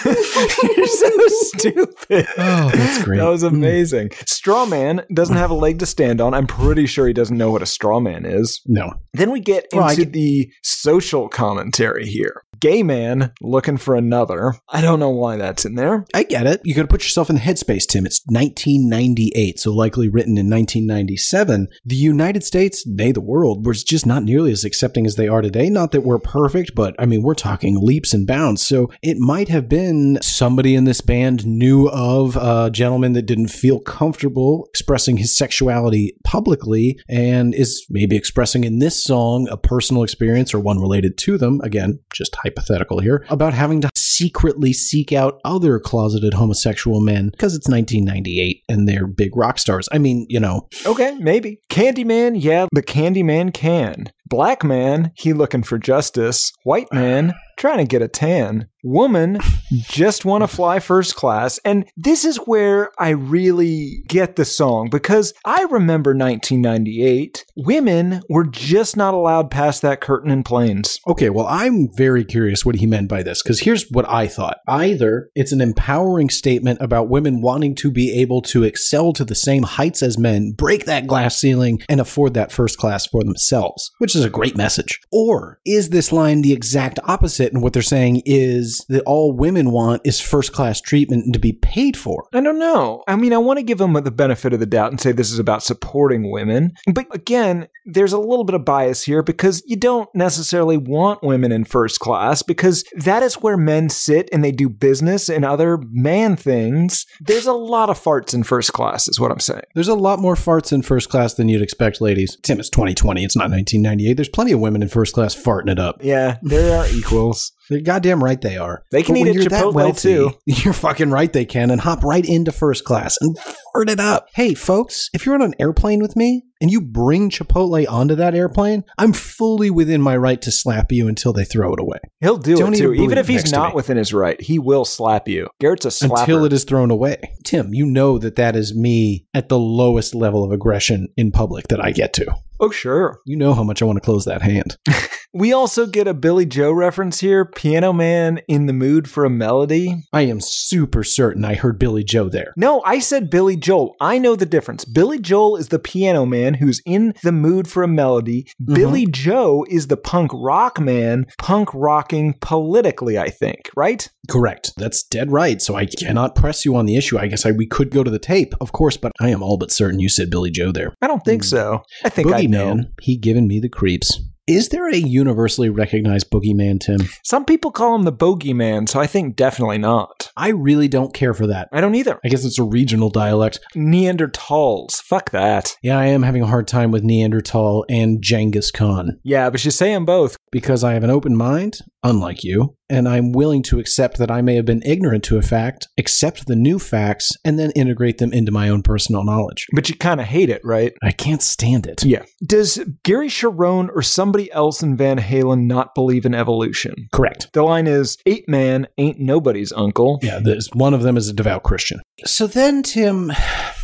You're so stupid. oh, that's great. That was hmm. amazing. Straw man doesn't have a leg to stand on. I'm pretty sure he doesn't know what a straw man is. No. Then we get Well, into get- the social commentary here. Gay man looking for another. I don't know why that's in there. I get it. You got to put yourself in the headspace, Tim. It's 1998, so likely written in 1997. The United States, nay, the world, was just not nearly as accepting as they are today. Not that we're perfect, but I mean, we're talking leaps and bounds. So it might have been somebody in this band knew of a gentleman that didn't feel comfortable expressing his sexuality publicly and is maybe expressing in this song a personal experience or one related to them. Again, just hypothetical here, about having to secretly seek out other closeted homosexual men because it's 1998 and they're big rock stars. I mean, you know, Okay, maybe. Candyman, yeah, the Candyman can. Black man, he looking for justice. White man, trying to get a tan. Woman, just want to mm. fly first class. And this is where I really get the song because I remember 1998. Women were just not allowed past that curtain in planes. Okay, well, I'm very curious what he meant by this because here's what I thought. Either it's an empowering statement about women wanting to be able to excel to the same heights as men, break that glass ceiling, and afford that first class for themselves, which is a great message. Or is this line the exact opposite? And what they're saying is that all women want is first class treatment and to be paid for. I don't know. I mean, I want to give them the benefit of the doubt and say this is about supporting women. But again, there's a little bit of bias here because you don't necessarily want women in first class because that is where men sit and they do business and other man things. There's a lot of farts in first class, is what I'm saying. There's a lot more farts in first class than you'd expect, ladies. Tim, it's 2020. It's not 1998. There's plenty of women in first class farting it up. Yeah, there are equals. They're goddamn right they are. They can But eat at Chipotle, wealthy, too. [laughs] You're fucking right they can and hop right into first class and fart it up. Hey, folks, if you're on an airplane with me and you bring Chipotle onto that airplane, I'm fully within my right to slap you until they throw it away. He'll do Don't it too. even Even if he's not within his right, he will slap you. Garrett's a slapper. Until it is thrown away. Tim, you know that that is me at the lowest level of aggression in public that I get to. oh, sure. You know how much I want to close that hand. [laughs] We also get a Billy Joe reference here. Piano Man in the mood for a melody. I am super certain I heard Billy Joe there. No, I said Billy Joel. I know the difference. Billy Joel is the piano man who's in the mood for a melody. Mm-hmm. Billy Joe is the punk rock man, punk rocking politically, I think, right? Correct. That's dead right. So I cannot press you on the issue. I guess I, we could go to the tape, of course, but I am all but certain you said Billy Joe there. I don't think mm. so. I think I know. Boogeyman, he giving me the creeps. Is there a universally recognized boogeyman, Tim? Some people call him the bogeyman, so I think definitely not. I really don't care for that. I don't either. I guess it's a regional dialect. Neanderthals. Fuck that. Yeah, I am having a hard time with Neanderthal and Genghis Khan Yeah, but you say them both. because I have an open mind, unlike you, and I'm willing to accept that I may have been ignorant to a fact, accept the new facts, and then integrate them into my own personal knowledge. But you kind of hate it, right? I can't stand it. Yeah. Does Gary Cherone or somebody else in Van Halen not believe in evolution? Correct. The line is, Ape Man ain't nobody's uncle. Yeah, this, one of them is a devout Christian. So then, Tim,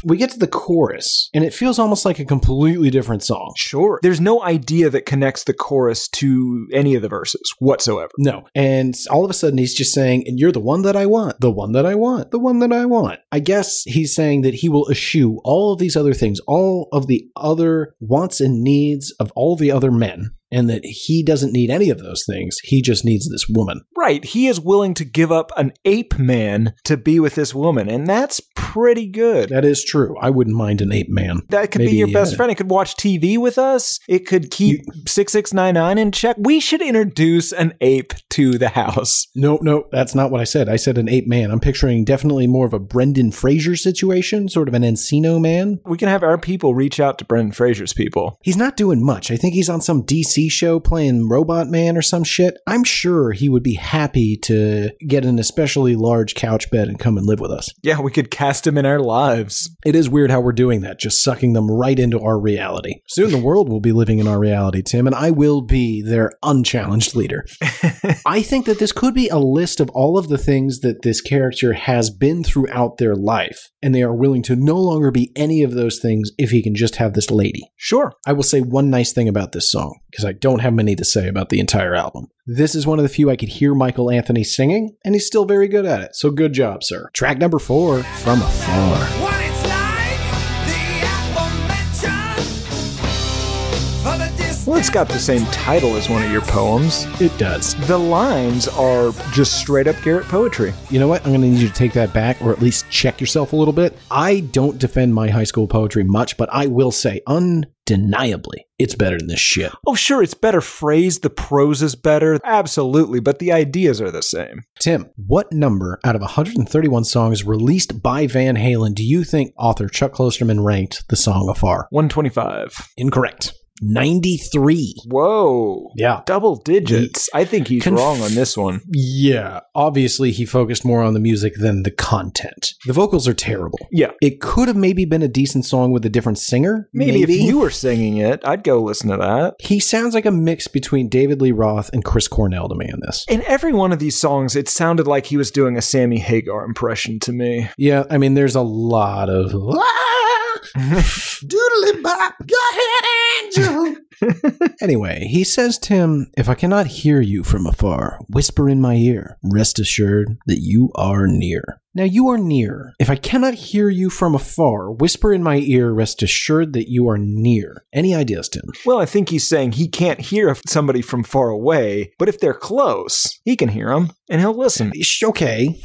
we get to the chorus, and it feels almost like a completely different song. Sure. There's no idea that connects the chorus to any of the verses whatsoever. No. And all of a sudden, he's just saying, and you're the one that I want, the one that I want, the one that I want. I guess he's saying that he will eschew all of these other things, all of the other wants and needs of all the other men, and that he doesn't need any of those things. He just needs this woman. Right. He is willing to give up an ape man to be with this woman, and that's pretty good. That is true. I wouldn't mind an ape man. That could be your best uh, friend. It could watch TV with us. It could keep 6699 in check. We should introduce an ape to the house. No, no, that's not what I said. I said an ape man. I'm picturing definitely more of a Brendan Fraser situation, sort of an Encino man. We can have our people reach out to Brendan Fraser's people. He's not doing much. I think he's on some DC show playing Robot Man or some shit. I'm sure he would be happy to get an especially large couch bed and come and live with us. Yeah, we could cast him in our lives. It is weird how we're doing that, just sucking them right into our reality. Soon the world will be living in our reality, Tim, and I will be their unchallenged leader. [laughs] I think that this could be a list of all of the things that this character has been throughout their life, and they are willing to no longer be any of those things if he can just have this lady. Sure. I will say one nice thing about this song, because I don't have many to say about the entire album. This is one of the few I could hear Michael Anthony singing, and he's still very good at it. So good job, sir. Track number four, From Afar. Well, it's got the same title as one of your poems. It does. The lines are just straight up Garrett poetry. You know what? I'm going to need you to take that back, or at least check yourself a little bit. I don't defend my high school poetry much, but I will say, undeniably, it's better than this shit. Oh, sure, it's better phrased. The prose is better. Absolutely. But the ideas are the same. Tim, what number out of 131 songs released by Van Halen do you think author Chuck Klosterman ranked the song Afar? 125. Incorrect. 93. Whoa. Yeah. Double digits. I think he's Conf- wrong on this one. Yeah, obviously he focused more on the music than the content. The vocals are terrible. Yeah. It could have maybe been a decent song with a different singer. Maybe, if you were singing it, I'd go listen to that. He sounds like a mix between David Lee Roth and Chris Cornell to me in this. In every one of these songs, it sounded like he was doing a Sammy Hagar impression to me. Yeah, I mean, there's a lot of doodly bop. Go ahead, Angel. [laughs] anyway, he says, Tim, if I cannot hear you from afar, whisper in my ear. Rest assured that you are near. Now you are near. If I cannot hear you from afar, whisper in my ear. Rest assured that you are near. Any ideas, Tim? Well, I think he's saying he can't hear somebody from far away, but if they're close, he can hear them and he'll listen. Sh- Okay.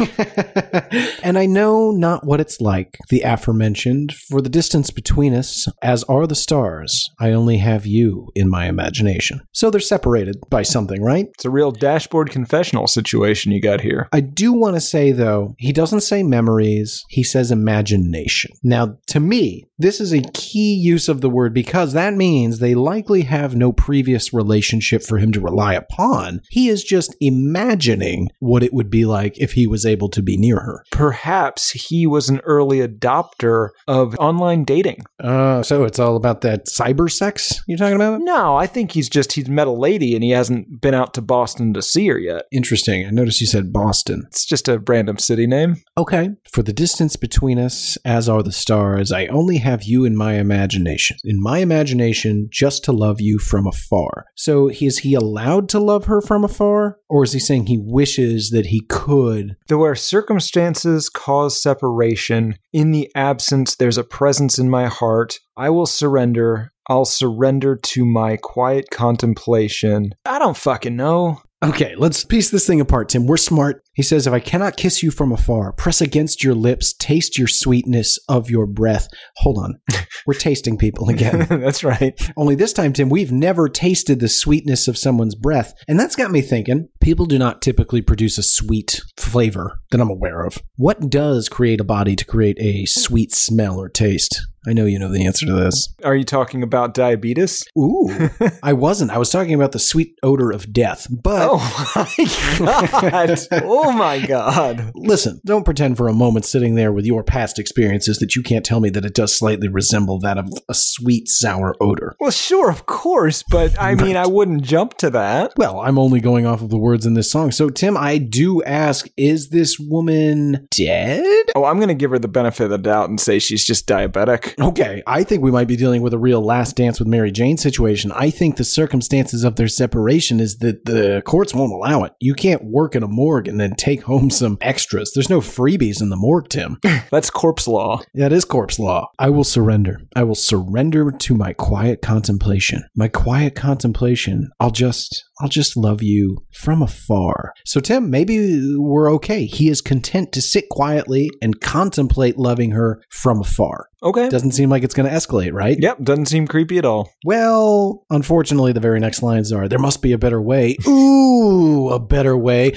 [laughs] and I know not what it's like, the aforementioned, for the distance between us, as are the stars, I only have you in my imagination. So they're separated by something, right? It's a real dashboard confessional situation you got here. I do want to say, though, he doesn't say memories, he says imagination. Now, to me, this is a key use of the word because that means they likely have no previous relationship for him to rely upon. He is just imagining what it would be like if he was able to be near her. Perhaps he was an early adopter of online dating. Uh, so it's all about that cyber sex you're talking about? No, I think he's just he's met a lady and he hasn't been out to Boston to see her yet. Interesting. I noticed you said Boston. It's just a random city name. Okay. For the distance between us, as are the stars, I only have you in my imagination. In my imagination, just to love you from afar. So is he allowed to love her from afar? Or is he saying he wishes that he could? Though where circumstances cause separation, in the absence there's a presence in my heart, I will surrender. I'll surrender to my quiet contemplation. I don't fucking know. Okay, let's piece this thing apart, Tim. We're smart. He says, If I cannot kiss you from afar, press against your lips, taste your sweetness of your breath. Hold on. [laughs] We're tasting people again. [laughs] That's right. Only this time, Tim, we've never tasted the sweetness of someone's breath. And that's got me thinking people do not typically produce a sweet flavor that I'm aware of. What does create a body to create a sweet smell or taste? I know you know the answer to this. Are you talking about diabetes? Ooh, [laughs] I wasn't. I was talking about the sweet odor of death. But Oh my god. Oh my god. listen, don't pretend for a moment sitting there with your past experiences that you can't tell me that it does slightly resemble that of a sweet sour odor. Well, sure, of course, but I mean, I wouldn't jump to that. Well, I'm only going off of the words in this song. So, Tim, I do ask is this woman dead? Oh, I'm going to give her the benefit of the doubt and say she's just diabetic. Okay, I think we might be dealing with a real last dance with Mary Jane situation. I think the circumstances of their separation is that the courts won't allow it. You can't work in a morgue and then take home some extras. There's no freebies in the morgue, Tim. [laughs] That's corpse law. That is corpse law. I will surrender. I will surrender to my quiet contemplation. My quiet contemplation. I'll just I'll just love you from afar. So Tim, maybe we're okay. He is content to sit quietly and contemplate loving her from afar. Okay. Doesn't seem like it's going to escalate, right? Yep, doesn't seem creepy at all. Well, unfortunately, the very next lines are there must be a better way. Ooh, a better way.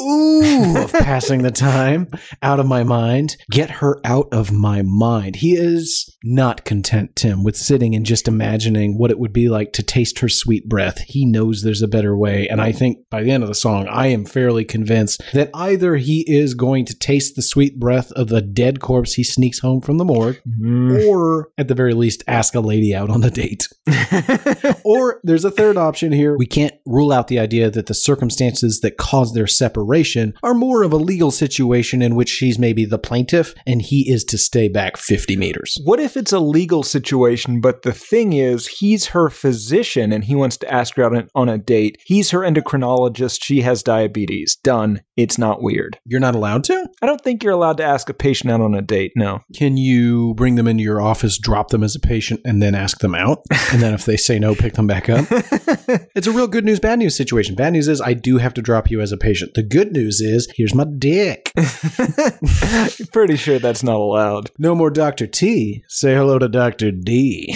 Ooh, of [laughs] passing the time out of my mind. Get her out of my mind. He is not content, Tim, with sitting and just imagining what it would be like to taste her sweet breath. He knows there's a better way. And I think by the end of the song, I am fairly convinced that either he is going to taste the sweet breath of the dead corpse he sneaks home from the morgue, mm-hmm. or at the very least, ask a lady out on a date. [laughs] or there's a third option here. We can't rule out the idea that the circumstances that cause their separation are more of a legal situation in which she's maybe the plaintiff and he is to stay back 50 meters. What if it's a legal situation, but the thing is, he's her physician and he wants to ask her out on- on a date? He's her endocrinologist. She has diabetes. Done. It's not weird. You're not allowed to? I don't think you're allowed to ask a patient out on a date. No. Can you bring them into your office, drop them as a patient, and then ask them out? [laughs] And then if they say no, pick them back up? [laughs] it's a real good news, bad news situation. Bad news is I do have to drop you as a patient. The good news is here's my dick. [laughs] Pretty sure that's not allowed. No more Dr. T. Say hello to Dr. D.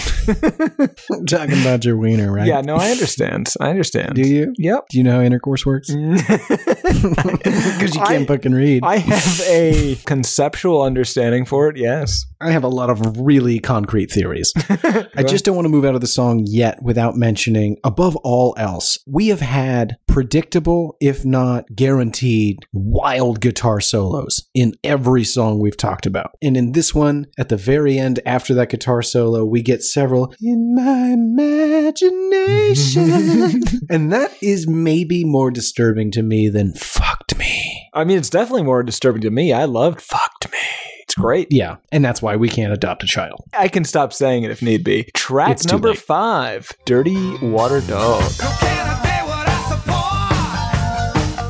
Talking about your wiener, right? Yeah, no, I understand. I understand. Do you? Yep. Do you know how intercourse works? Mm. [laughs] [laughs] Because you can't I- fucking read. I have a [laughs] conceptual understanding for it, yes. I have a lot of really concrete theories. [laughs] I just don't want to move out of the song yet without mentioning, above all else, we have had predictable, if not guaranteed, wild guitar solos in every song we've talked about. And in this one, at the very end, after that guitar solo, we get several in my imagination. [laughs] and that is maybe more disturbing to me than fucked me. I mean, it's definitely more disturbing to me. I loved Fucked Me. Great. Yeah, and that's why we can't adopt a child. I can stop saying it if need be. Track It's number five Dirty Water Dog. Cocaine a day what I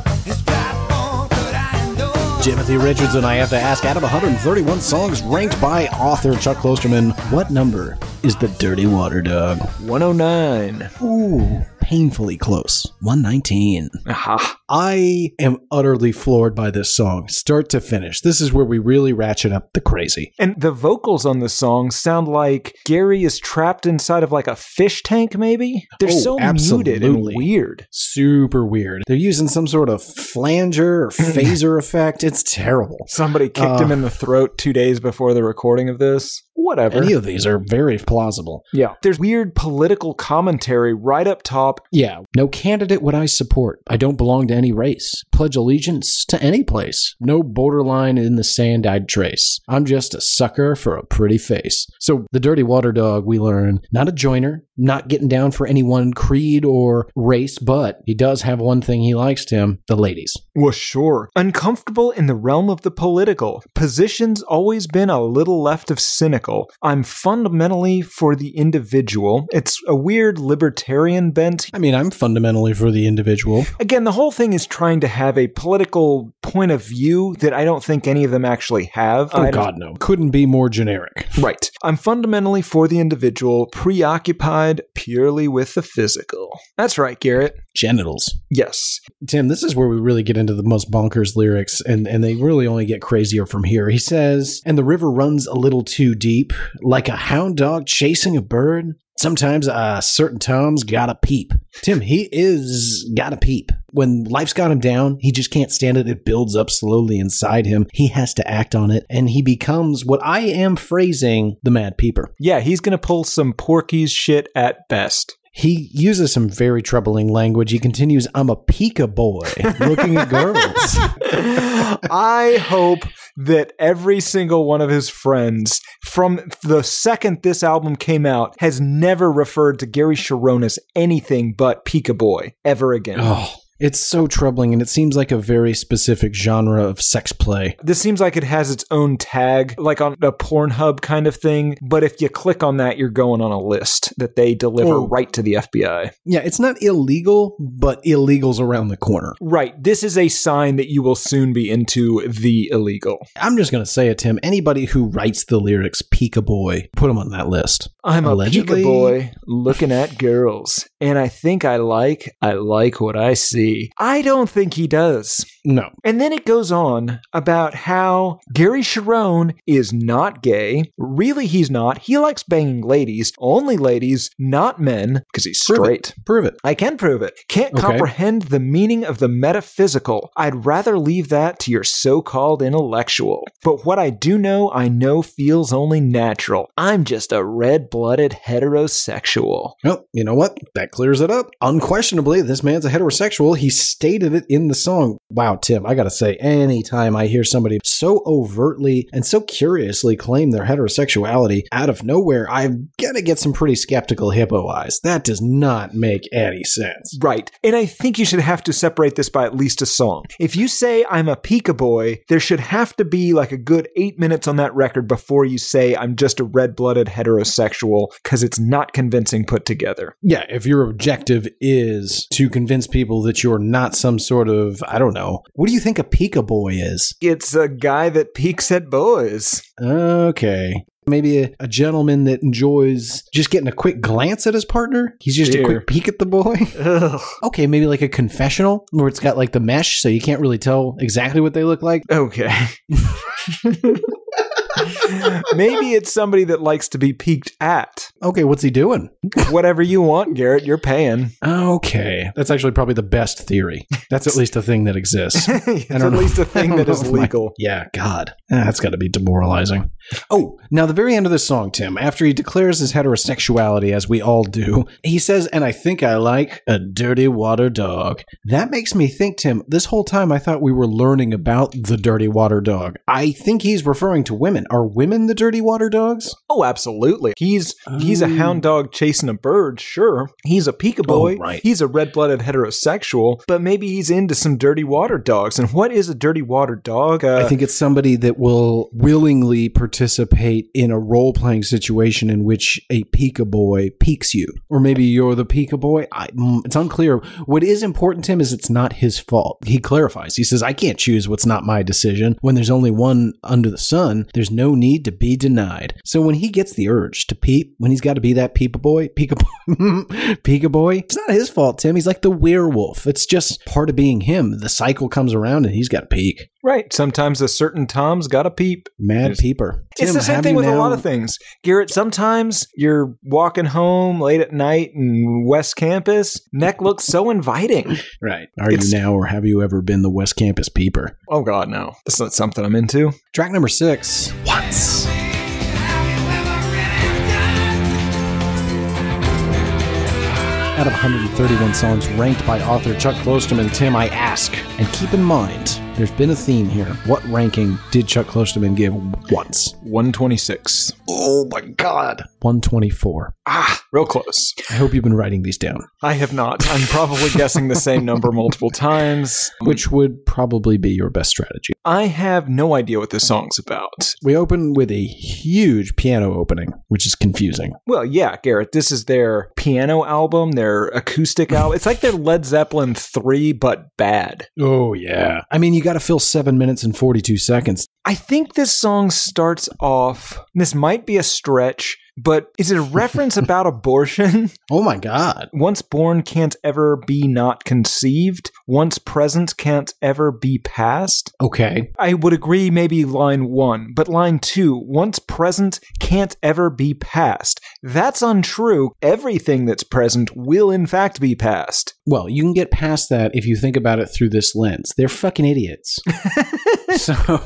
support. This platform could I endure? Timothy Richardson, I have to ask, out of 131 songs ranked by author Chuck Klosterman, what number is the Dirty Water Dog? 109. Ooh, painfully close. 119. Aha. I am utterly floored by this song, start to finish. This is where we really ratchet up the crazy. And the vocals on this song sound like Gary is trapped inside of like a fish tank, maybe? They're Oh, so muted and weird. Super weird. They're using some sort of flanger or [clears throat] phaser effect. It's terrible. Somebody kicked him uh, in the throat two days before the recording of this. Whatever. Any of these are very plausible. yeah. There's weird political commentary right up top. Yeah, no candidate would I support. I don't belong to any race. Pledge allegiance to any place. No borderline in the sand I'd trace. I'm just a sucker for a pretty face. So, the dirty water dog, we learn, not a joiner, not getting down for any one creed or race, but he does have one thing he likes, Tim the ladies. Well, sure. Uncomfortable in the realm of the political. Position's always been a little left of cynical. I'm fundamentally for the individual. It's a weird libertarian bent I mean, I'm fundamentally for the individual. again, the whole thing is trying to have a political point of view that I don't think any of them actually have. Oh God, no. Couldn't be more generic. [laughs] Right. I'm fundamentally for the individual, preoccupied purely with the physical. That's right, Garrett. Genitals. Yes. Tim, this is where we really get into the most bonkers lyrics, and, and they really only get crazier from here. He says, And the river runs a little too deep, like a hound dog chasing a bird. Sometimes a certain Tom's gotta peep. Tim, he is gotta peep. When life's got him down, he just can't stand it. It builds up slowly inside him. He has to act on it, and he becomes what I am phrasing the mad peeper. Yeah, he's going to pull some Porky's shit at best. He uses some very troubling language. He continues, I'm a pika boy looking at girls. [laughs] I hope that every single one of his friends from the second this album came out has never referred to Gary Cherone as anything but Pika Boy ever again. Oh, it's so troubling, and it seems like a very specific genre of sex play. This seems like it has its own tag, like on a Pornhub kind of thing. But if you click on that, you're going on a list that they deliver Oh. right to the FBI. Yeah, it's not illegal, but illegal's around the corner. Right. This is a sign that you will soon be into the illegal. I'm just going to say it, Tim. Anybody who writes the lyrics, Pika Boy, put him on that list. I'm a Allegedly- Pika boy looking at girls, and I think I like I like what I see. I don't think he does. No. And then it goes on about how Gary Cherone is not gay. Really, he's not. He likes banging ladies, only ladies, not men, because he's Prove it. straight. Prove it. I can prove it. Can't Okay. comprehend the meaning of the metaphysical. I'd rather leave that to your so called intellectual. But what I do know, I know feels only natural. I'm just a red blooded heterosexual. Well, you know what? That clears it up. Unquestionably, this man's a heterosexual. He stated it in the song. Wow, Tim, I gotta say, anytime I hear somebody so overtly and so curiously claim their heterosexuality out of nowhere, I'm gonna get some pretty skeptical hippo eyes. That does not make any sense. Right. And I think you should have to separate this by at least a song. If you say I'm a Pika boy, there should have to be like a good eight minutes on that record before you say I'm just a red blooded heterosexual, because it's not convincing put together. Yeah, if your objective is to convince people that you're not some sort of, I don't know, what do you think a Pika boy is? It's a guy that peeks at boys. Okay. Maybe a, a gentleman that enjoys just getting a quick glance at his partner. He's just a quick peek at the boy. [laughs] Ugh. okay, maybe like a confessional where it's got like the mesh so you can't really tell exactly what they look like. Okay. [laughs] [laughs] [laughs] Maybe it's somebody that likes to be peeked at. Okay, what's he doing? [laughs] Whatever you want, Garrett, you're paying. Okay. That's actually probably the best theory. That's at least a thing that exists. [laughs] it's at know. least a thing that is if my- legal. Yeah, God. Ah, that's got to be demoralizing. Oh, now the very end of this song, Tim, after he declares his heterosexuality, as we all do, he says, and I think I like a dirty water dog. That makes me think, Tim, this whole time I thought we were learning about the dirty water dog. I think he's referring to women. Are women the dirty water dogs? Oh, absolutely. He's he's a Oh. hound dog chasing a bird, sure. He's a peekaboo boy. Oh, right. He's a red-blooded heterosexual, but maybe he's into some dirty water dogs. And what is a dirty water dog? Uh, I think it's somebody that will willingly participate in a role playing situation in which a Pika boy peeks you. Or maybe you're the Pika boy. I, mm, it's unclear. What is important, Tim, is it's not his fault. He clarifies. He says, I can't choose what's not my decision. When there's only one under the sun, there's no need to be denied. So when he gets the urge to peep, when he's got to be that Pika boy, Pika boy, [laughs] boy, it's not his fault, Tim. He's like the werewolf. It's just part of being him. The cycle comes around and he's got to peek. Right. Sometimes a certain Tom's got a peep. Mad There's- peeper. it's Tim, the same thing you with a lot of things. Garrett, sometimes you're walking home late at night in West Campus, neck looks so inviting. [laughs] Right. Are It's- you now, or have you ever been the West Campus peeper? Oh God, no. That's not something I'm into. Track number six. Once. Out of 131 songs ranked by author Chuck Klosterman, Tim, I ask, and keep in mind, there's been a theme here. What ranking did Chuck Klosterman give once? 126. Oh my god. 124. Ah, real close. I hope you've been writing these down, I have not. I'm probably guessing the same number multiple times. which would probably be your best strategy. I have no idea what this song's about. We open with a huge piano opening, which is confusing. Well, yeah, Garrett, this is their piano album, their acoustic album. It's like their Led Zeppelin 3, but bad. Oh, yeah. I mean, you got to fill seven minutes and 42 seconds. I think this song starts off, this might be a stretch, but is it a reference [laughs] about abortion? [laughs] Oh my God. Once born can't ever be not conceived. Once present can't ever be past. Okay. I would agree, maybe line one, but line two, once present can't ever be past. That's untrue. Everything that's present will, in fact, be past. Well, you can get past that if you think about it through this lens. They're fucking idiots. [laughs] so, [laughs]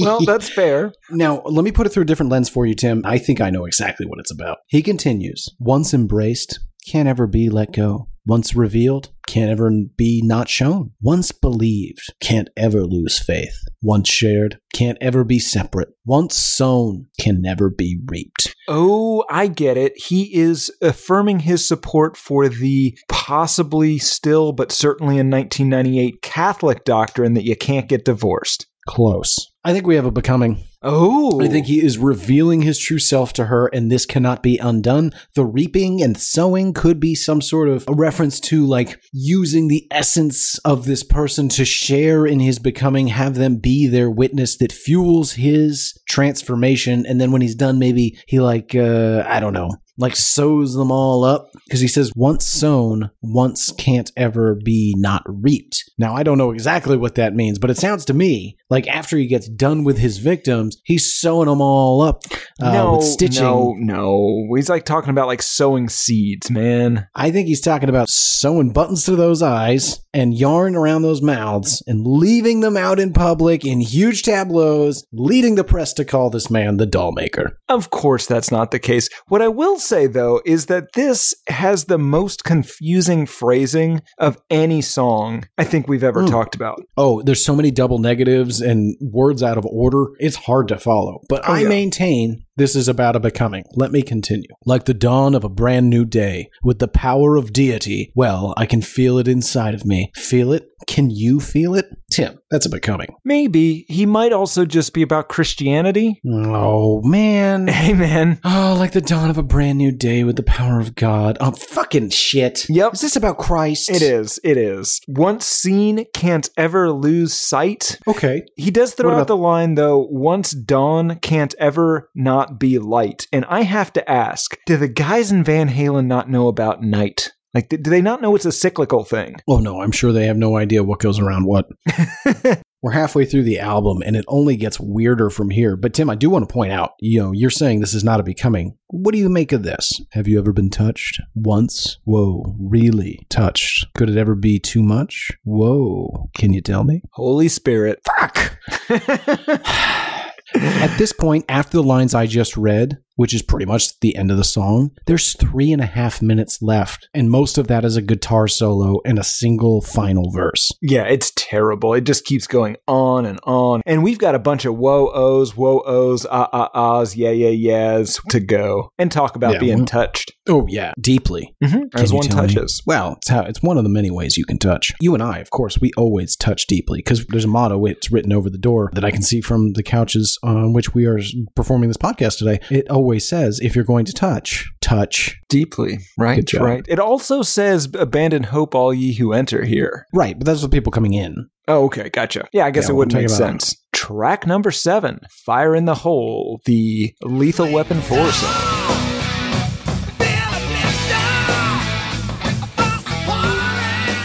Well, that's fair. now let me put it through a different lens for you, Tim. I think I know exactly what it's about. He continues Once embraced, can't ever be let go. Once revealed, can't ever be not shown. Once believed, can't ever lose faith. Once shared, can't ever be separate. Once sown, can never be reaped. Oh, I get it. He is affirming his support for the possibly still, but certainly in 1998 Catholic doctrine that you can't get divorced. Close. I think we have a becoming. Oh, I think he is revealing his true self to her, and this cannot be undone. The reaping and sowing could be some sort of a reference to like using the essence of this person to share in his becoming, have them be their witness that fuels his transformation. And then when he's done, maybe he like, uh, I don't know, like sews them all up because he says once sown once can't ever be not reaped now i don't know exactly what that means but it sounds to me like after he gets done with his victims he's sewing them all up uh, no, with stitching no, no. He's like talking about like sowing seeds, man. i think he's talking about sewing buttons to those eyes and yarn around those mouths and leaving them out in public in huge tableaus leading the press to call this man the doll maker Of course, that's not the case. What I will say, though, is that this has the most confusing phrasing of any song I think we've ever Hmm. talked about. Oh, there's so many double negatives and words out of order. It's hard to follow. But Oh, I yeah. maintain this is about a becoming. Let me continue. Like the dawn of a brand new day, with the power of deity, well, I can feel it inside of me. Feel it? Can you feel it? Tim, that's a becoming. Maybe he might also just be about Christianity. Oh, man. [laughs] Hey, man. Oh, like the dawn of a brand new day with the power of God. Oh, fucking shit. Yep. Is this about Christ? It is. It is. Once seen, can't ever lose sight. Okay. He does throw out the line, though, once dawn can't ever not be light. And I have to ask do the guys in Van Halen not know about night? Like, do they not know it's a cyclical thing? Oh no, I'm sure they have no idea what goes around what. [laughs] We're halfway through the album and it only gets weirder from here. But Tim, I do want to point out, you know, you're saying this is not a becoming. What do you make of this? Have you ever been touched? Once? Whoa, really touched. Could it ever be too much? Whoa, can you tell me? Holy Spirit. Fuck! [laughs] [sighs] [laughs] At this point, after the lines I just read, which is pretty much the end of the song, there's three and a half minutes left, and most of that is a guitar solo and a single final verse. Yeah, it's terrible. It just keeps going on and on. And we've got a bunch of whoa ohs, whoa ohs, ah ah ahs, yeah yeah yeahs to go and talk about Yeah, being well- touched. Oh yeah, deeply. Mm-hmm. As one tell me? touches. Well, it's how it's one of the many ways you can touch. You and I, of course, we always touch deeply because there's a motto. It's written over the door that I can see from the couches on which we are performing this podcast today. It always says, "If you're going to touch, touch." Deeply, right? Right. It also says, "Abandon hope, all ye who enter here." Right, but that's what people coming in. Oh, okay, gotcha. Yeah, I guess Yeah, it wouldn't make sense. Track number seven, "Fire in the Hole," the Lethal Weapon song.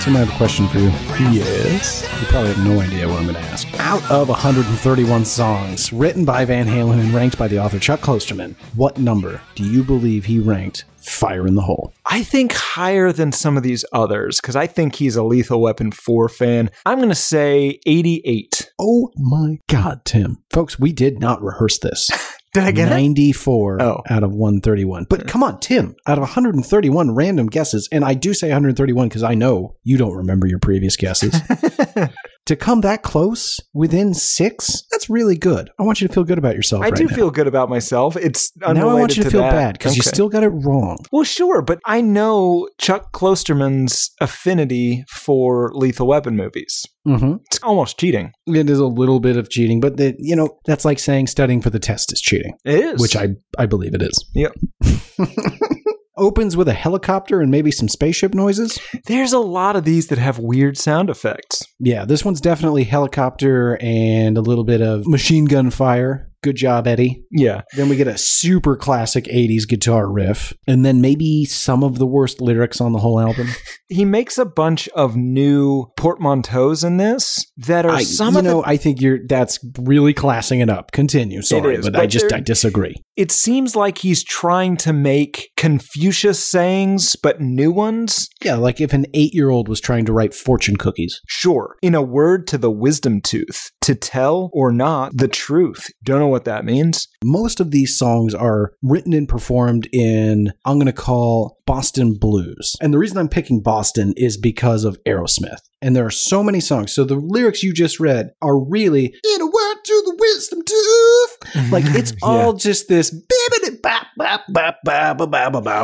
Tim, I have a question for you. Yes. You probably have no idea what I'm going to ask. Out of 131 songs written by Van Halen and ranked by the author Chuck Klosterman, what number do you believe he ranked Fire in the Hole? I think higher than some of these others because I think he's a Lethal Weapon four fan. I'm going to say eighty-eight. Oh my God, Tim. Folks, we did not rehearse this. [laughs] Did I get it? 94 Oh. out of 131. But hmm. come on, Tim, out of 131 random guesses, and I do say 131 because I know you don't remember your previous guesses. [laughs] to come that close within six, that's really good. I want you to feel good about yourself. I right do now. feel good about myself. It's Now I want you to, feel that. bad because you still got it wrong. Well, sure, but I know Chuck Klosterman's affinity for Lethal Weapon movies. hmm It's almost cheating. It is a little bit of cheating, but the, you know that's like saying studying for the test is cheating, It is. which I I believe it is. Yep. [laughs] Opens with a helicopter and maybe some spaceship noises. There's a lot of these that have weird sound effects. Yeah, this one's definitely helicopter and a little bit of machine gun fire. Good job, Eddie. Yeah. Then we get a super classic 80s guitar riff, and then maybe some of the worst lyrics on the whole album. [laughs] He makes a bunch of new portmanteaus in this that are I, some you of know, the I think you're that's really classing it up. Continue. Sorry, is, but, I just I disagree. It seems like he's trying to make Confucius sayings, but new ones. Yeah, like if an eight year old was trying to write fortune cookies. Sure, in a word to the wisdom tooth, to tell or not the truth. Don't know what that means. Most of these songs are written and performed in, I'm going to call Boston blues. And the reason I'm picking Boston is because of Aerosmith. And there are so many songs. So the lyrics you just read are really in a word to the wisdom tooth. like it's [laughs] all just this bibbity.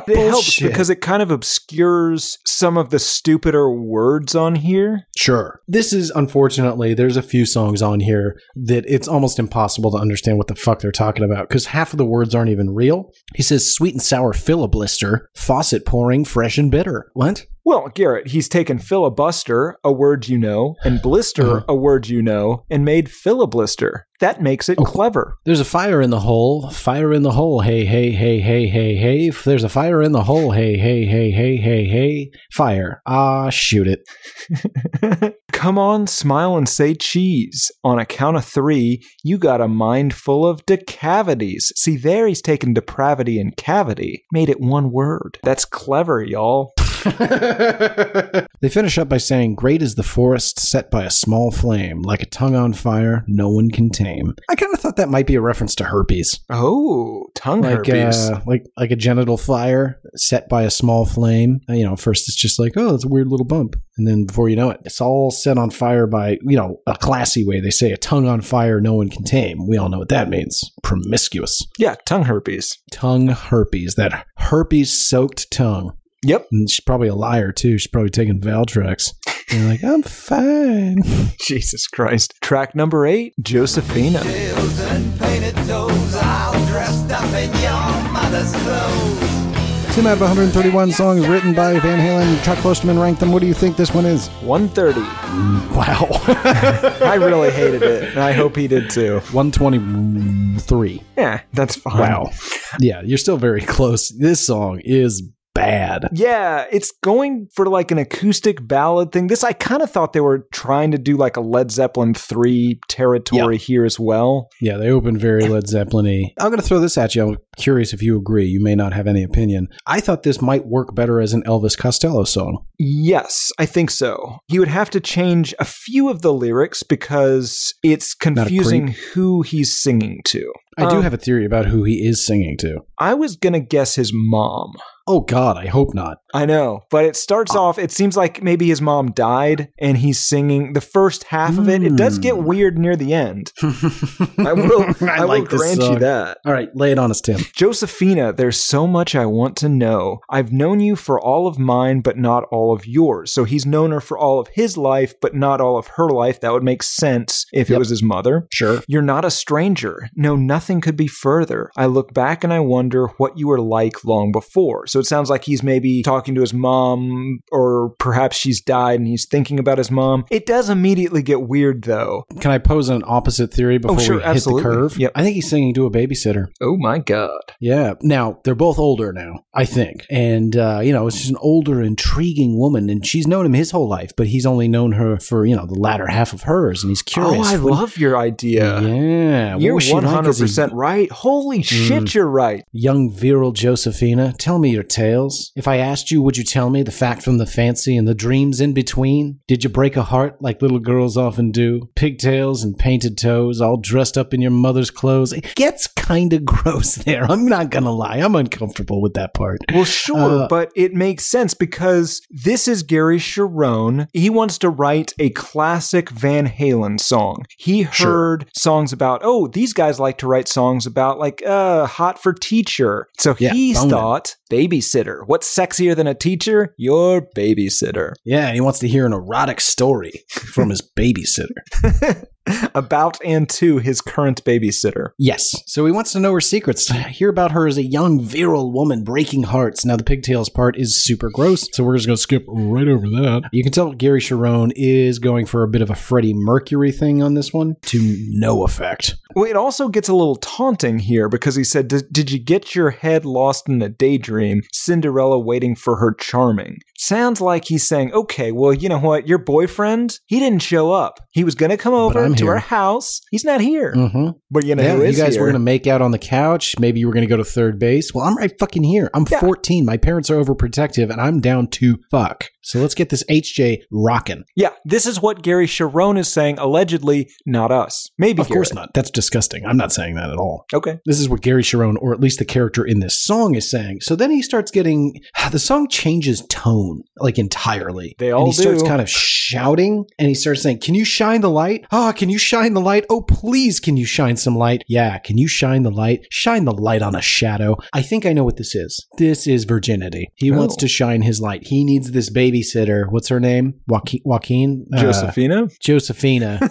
It helps because it kind of obscures some of the stupider words on here. Sure. This is unfortunately there's a few songs on here that it's almost impossible to understand what the fuck they're talking about because half of the words aren't even real. He says sweet and sour fill a blister, faucet pouring, fresh and bitter. What? Well, Garrett, he's taken filibuster, a word you know, and blister, Uh-huh. a word you know, and made filibuster. That makes it Oh. clever. There's a fire in the hole. Fire in the hole. Hey, hey, hey, hey, hey, hey. There's a fire in the hole. Hey, hey, hey, hey, hey, hey. Fire. Ah, shoot it. [laughs] Come on, smile and say cheese. On a count of three, you got a mind full of decavities. See, there he's taken depravity and cavity, made it one word. That's clever, y'all. [laughs] they finish up by saying, Great is the forest set by a small flame, like a tongue on fire, no one can tame. I kind of thought that might be a reference to herpes. Oh, tongue Like, herpes. uh, like, like a genital fire set by a small flame. Uh, You know, first it's just like, oh, it's a weird little bump. And then before you know it, it's all set on fire by, you know, a classy way. They say a tongue on fire, no one can tame. We all know what that means. Promiscuous. yeah, tongue herpes. Tongue herpes. That herpes soaked tongue. Yep. And she's probably a liar too. She's probably taking Valtrex. And you're like, I'm fine. [laughs] Jesus Christ. Track number eight, Josephina. Tails and painted toes, all dressed up in your mother's clothes. Two out of 131 songs written by Van Halen. Chuck Klosterman ranked them. What do you think this one is? 130. Mm, wow. [laughs] I really [laughs] hated it, and I hope he did too. 123. Yeah, that's fine. Wow. Yeah, you're still very close. This song is bad. Yeah, it's going for like an acoustic ballad thing. This I kind of thought they were trying to do like a Led Zeppelin 3 territory here as well. Yeah, they opened very Led Zeppelin y. I'm going to throw this at you. I'm curious if you agree. You may not have any opinion. I thought this might work better as an Elvis Costello song. Yes, I think so. He would have to change a few of the lyrics because it's confusing who he's singing to. I do Um, have a theory about who he is singing to. I was going to guess his mom. Oh, God, I hope not. I know, but it starts off. It seems like maybe his mom died, and he's singing the first half of it. It does get Hmm. weird near the end. [laughs] I will. [laughs] I, will like this grant you that. All right, lay it on us, Tim. Josephina, there's so much I want to know. I've known you for all of mine, but not all of yours. So he's known her for all of his life, but not all of her life. That would make sense if it was his mother. Sure. You're not a stranger. No, nothing could be further. I look back and I wonder what you were like long before. So it sounds like he's maybe talking to his mom, or perhaps she's died and he's thinking about his mom. It does immediately get weird, though. Can I pose an opposite theory before Oh, sure, we hit absolutely. the curve? Yep. I think he's singing to a babysitter. Oh my God. Yeah. Now, they're both older now, I think. And, uh, you know, it's just an older, intriguing woman, and she's known him his whole life, but he's only known her for, you know, the latter half of hers, and he's curious. Oh, I When- love your idea. Yeah. You're one hundred percent right. Holy shit, you're right. Young virile Josephina, tell me tales? If I asked you, would you tell me the fact from the fancy and the dreams in between? Did you break a heart like little girls often do? Pigtails and painted toes, all dressed up in your mother's clothes. It gets kind of [laughs] gross there. I'm not gonna lie. I'm uncomfortable with that part. Well, sure, Uh, but it makes sense because this is Gary Cherone. He wants to write a classic Van Halen song. He Sure. heard songs about, oh, these guys like to write songs about like uh hot for teacher. So Yeah, he thought babysitter. What's sexier than a teacher? Your babysitter. Yeah, and he wants to hear an erotic story from his babysitter. [laughs] about and to his current babysitter. Yes. So he wants to know her secrets, to [laughs] hear about her as a young, virile woman breaking hearts. Now, the pigtails part is super gross, so we're just going to skip right over that. You can tell Gary Cherone is going for a bit of a Freddie Mercury thing on this one to no effect. Well, it also gets a little taunting here because he said, "Did did you get your head lost in a daydream? Cinderella waiting for her charming." Sounds like he's saying, "Okay, well, you know what? Your boyfriend, he didn't show up. He was going to come over I'm to here. our house. He's not here. Mm-hmm. But you know Yeah, who you guys here? were going to make out on the couch. Maybe you were going to go to third base. Well, I'm right fucking here. I'm Yeah. 14. My parents are overprotective, and I'm down to fuck. So let's get this HJ rocking. yeah, this is what Gary Cherone is saying. Allegedly, not us. Maybe Of course not. That's disgusting. I'm not saying that at all. Okay. This is what Gary Cherone, or at least the character in this song, is saying. So then he starts getting [sighs] the song changes tone like entirely. They and all he starts kind of shouting, and he starts saying, "Can you shine the light? Ah, can you shine the light? Oh, please, can you shine some light? Yeah, can you shine the light? Shine the light on a shadow. I think I know what this is. This is virginity. He wants Oh. to shine his light. He needs this babysitter. What's her name? Joaquin. Joaquin? Uh, Josephina. Josephina. [laughs]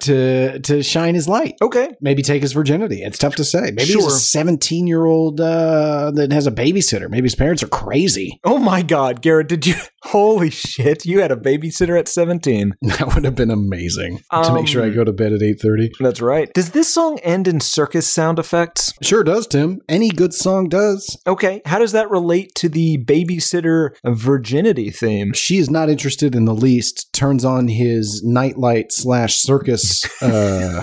to to shine his light okay. maybe take his virginity. It's tough to say. Maybe he's a 17 year old uh, that has a babysitter. Maybe his parents are crazy. Oh my God, Garrett! Did you? Holy shit! You had a babysitter at seventeen. [laughs] That would have been amazing to make sure I Um, go to bed at 8:30. That's right. Does this song end in circus sound effects? Sure does, Tim. Any good song does. Okay, how does that relate to the babysitter virginity theme? She is not interested in the least. Turns on his nightlight slash circus uh,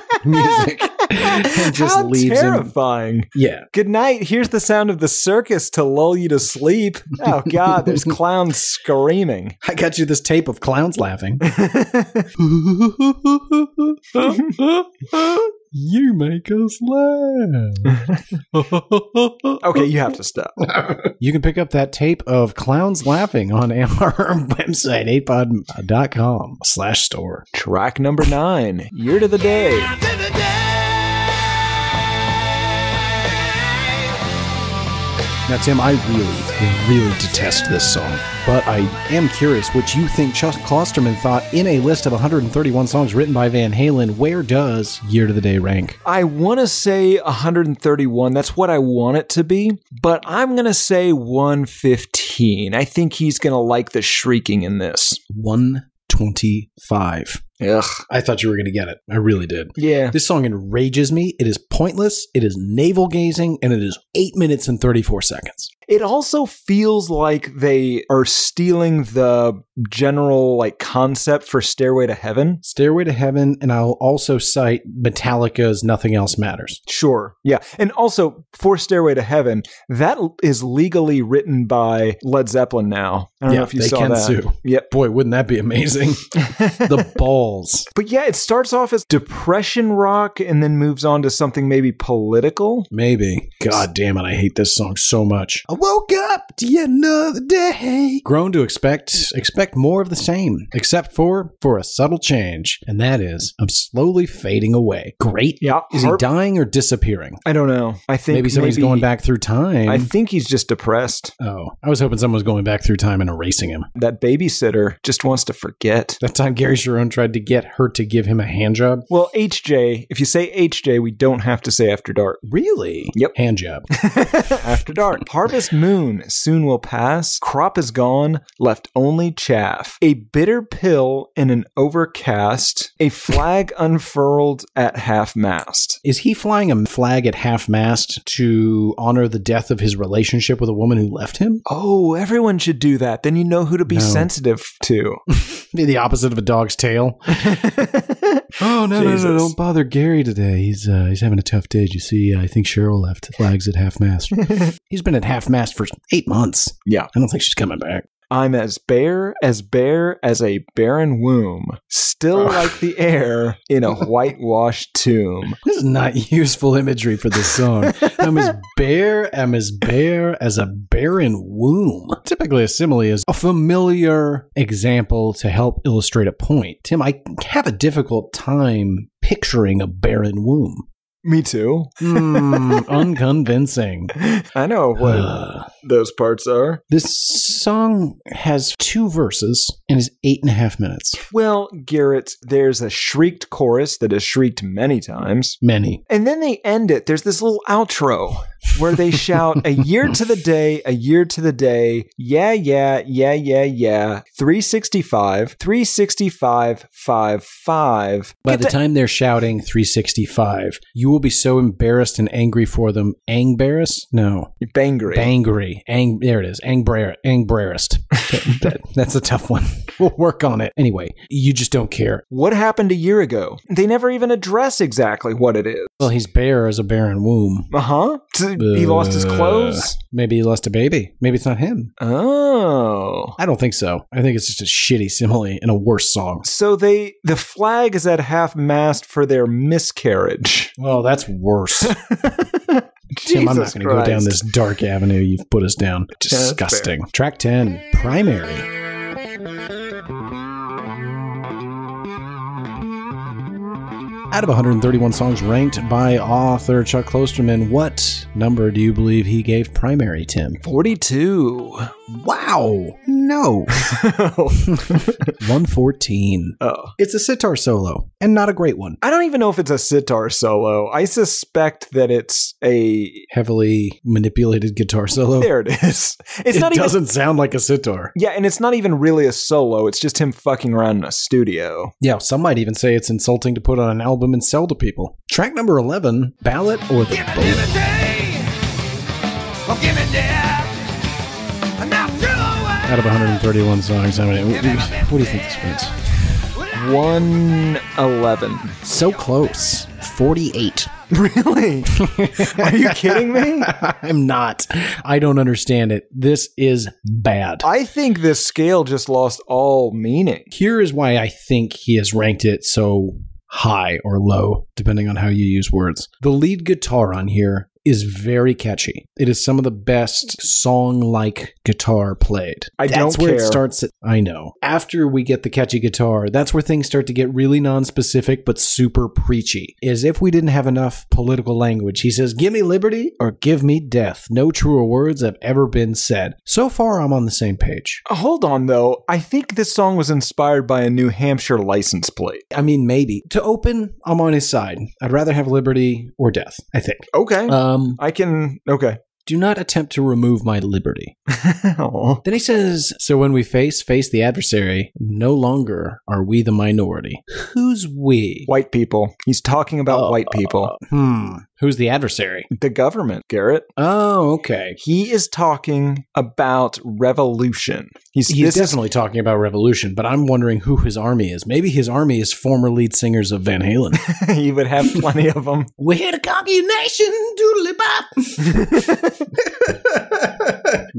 [laughs] music [laughs] and just how leaves him. terrifying. Yeah, Good night. Here's the sound of the circus to lull you to sleep. Oh God, there's [laughs] clowns screaming. I got you this tape of clowns laughing. [laughs] you make us laugh. Okay, you have to stop. You can pick up that tape of clowns laughing on our website, hatepod.com slash store. Track number nine, Year to the Day. Now, Tim, I really, really detest this song, but I am curious what you think Chuck Klosterman thought in a list of 131 songs written by Van Halen. Where does Year to the Day rank? I want to say 131. That's what I want it to be, but I'm going to say 115. I think he's going to like the shrieking in this. 125. Ugh. I thought you were going to get it. I really did. Yeah. This song enrages me. It is pointless, it is navel gazing, and it is 8 minutes and 34 seconds. It also feels like they are stealing the general like concept for Stairway to Heaven. Stairway to Heaven, and I'll also cite Metallica's Nothing Else Matters. Sure. Yeah. And also for Stairway to Heaven, that is legally written by Led Zeppelin now. I don't Yeah, know if you they saw can that. sue. Yep. Boy, wouldn't that be amazing? the [laughs] balls. But yeah, it starts off as depression rock and then moves on to something maybe political. Maybe. God damn it, I hate this song so much. I woke up to yet another day. Grown to expect expect more of the same, except for for a subtle change, and that is I'm slowly fading away. Great. Yeah. Is he dying or disappearing? I don't know. I think Maybe somebody's going back through time. I think he's just depressed. oh, I was hoping someone was going back through time and erasing him. That babysitter just wants to forget. That time Gary Cherone tried to get her to give him a hand job. Well, HJ, if you say HJ, we don't have to say after dark. Really? Yep. Hand job. [laughs] after dark. Harvest This moon soon will pass. Crop is gone, left only chaff. A bitter pill in an overcast. A flag [laughs] unfurled at half mast. Is he flying a flag at half mast to honor the death of his relationship with a woman who left him? Oh, everyone should do that. Then you know who to be No. sensitive to. [laughs] Be the opposite of a dog's tail. [laughs] oh no, no, no! Don't bother Gary today. He's uh, he's having a tough day. Did you see? I think Cheryl left flags at half mast. he's been at half mast for eight months. Yeah. I don't think she's coming back. I'm as bare, as bare as a barren womb, still like the air in a [laughs] whitewashed tomb. This is not useful imagery for this song. I'm as [laughs] bare, I'm as bare as a barren womb. Typically, a simile is a familiar example to help illustrate a point. Tim, I have a difficult time picturing a barren womb. Me too. Hmm, [laughs] unconvincing. I know what [sighs] those parts are. this song has two verses and is eight and a half minutes. Well, Garrett, there's a shrieked chorus that is shrieked many times. Many. And then they end it. There's this little outro where they shout, A year to the day, a year to the day. Yeah, yeah, yeah, yeah, yeah. 365, 365, 5, 5. By Get the time they're shouting 365, you will be so embarrassed and angry for them. Angbarrassed? No. Bangry. Bangry. Ang, there it is. Angbar- Angbarrassed. That- [laughs] that- that's a tough one. We'll work on it. Anyway, you just don't care. What happened a year ago? They never even address exactly what it is. Well, he's bare as a barren womb. Uh huh. He lost his Uh, clothes. Maybe he lost a baby. Maybe it's not him. Oh. I don't think so. I think it's just a shitty simile in a worse song. So they the flag is at half mast for their miscarriage. Well, that's worse. [laughs] Tim, I'm not going to go down this dark avenue you've put us down. Disgusting. Track 10, Primary. Out of 131 songs ranked by author Chuck Klosterman, what number do you believe he gave Primary, Tim? 42. Wow. No. [laughs] 114. Oh. It's a sitar solo, and not a great one. I don't even know if it's a sitar solo. I suspect that it's a Heavily manipulated guitar solo. there it is. [laughs] It's it not doesn't sound like a sitar. Yeah, and it's not even really a solo. It's just him fucking around in a studio. Yeah, some might even say it's insulting to put on an album and sell to people. Track number 11, Ballot or the Give Out of 131 songs, how many? What do you, what do you think this means? 111. So close. 48. Really? [laughs] Are you kidding me? I'm not. I don't understand it. This is bad. I think this scale just lost all meaning. Here is why I think he has ranked it so high or low, depending on how you use words. The lead guitar on here is very catchy. It is some of the best song like guitar played. I that's don't where it care. starts. I know. After we get the catchy guitar, that's where things start to get really non-specific but super preachy. As if we didn't have enough political language. He says, "Give me liberty or give me death. No truer words have ever been said." So far, I'm on the same page. Hold on, though. I think this song was inspired by a New Hampshire license plate. I mean, maybe to open, I'm on his side. I'd rather have liberty or death. I think. Okay. Um, I can. Okay. Do not attempt to remove my liberty. [laughs] Then he says, So when we face face the adversary, no longer are we the minority. Who's we? White people. He's talking about Oh, white people. Hmm. Who's the adversary? The government, Garrett. Oh, okay. He is talking about revolution. He's, He's definitely talking about revolution, but I'm wondering who his army is. Maybe his army is former lead singers of Van Halen. [laughs] he would have plenty of them. [laughs] We're here to conquer your nation, doodly bop.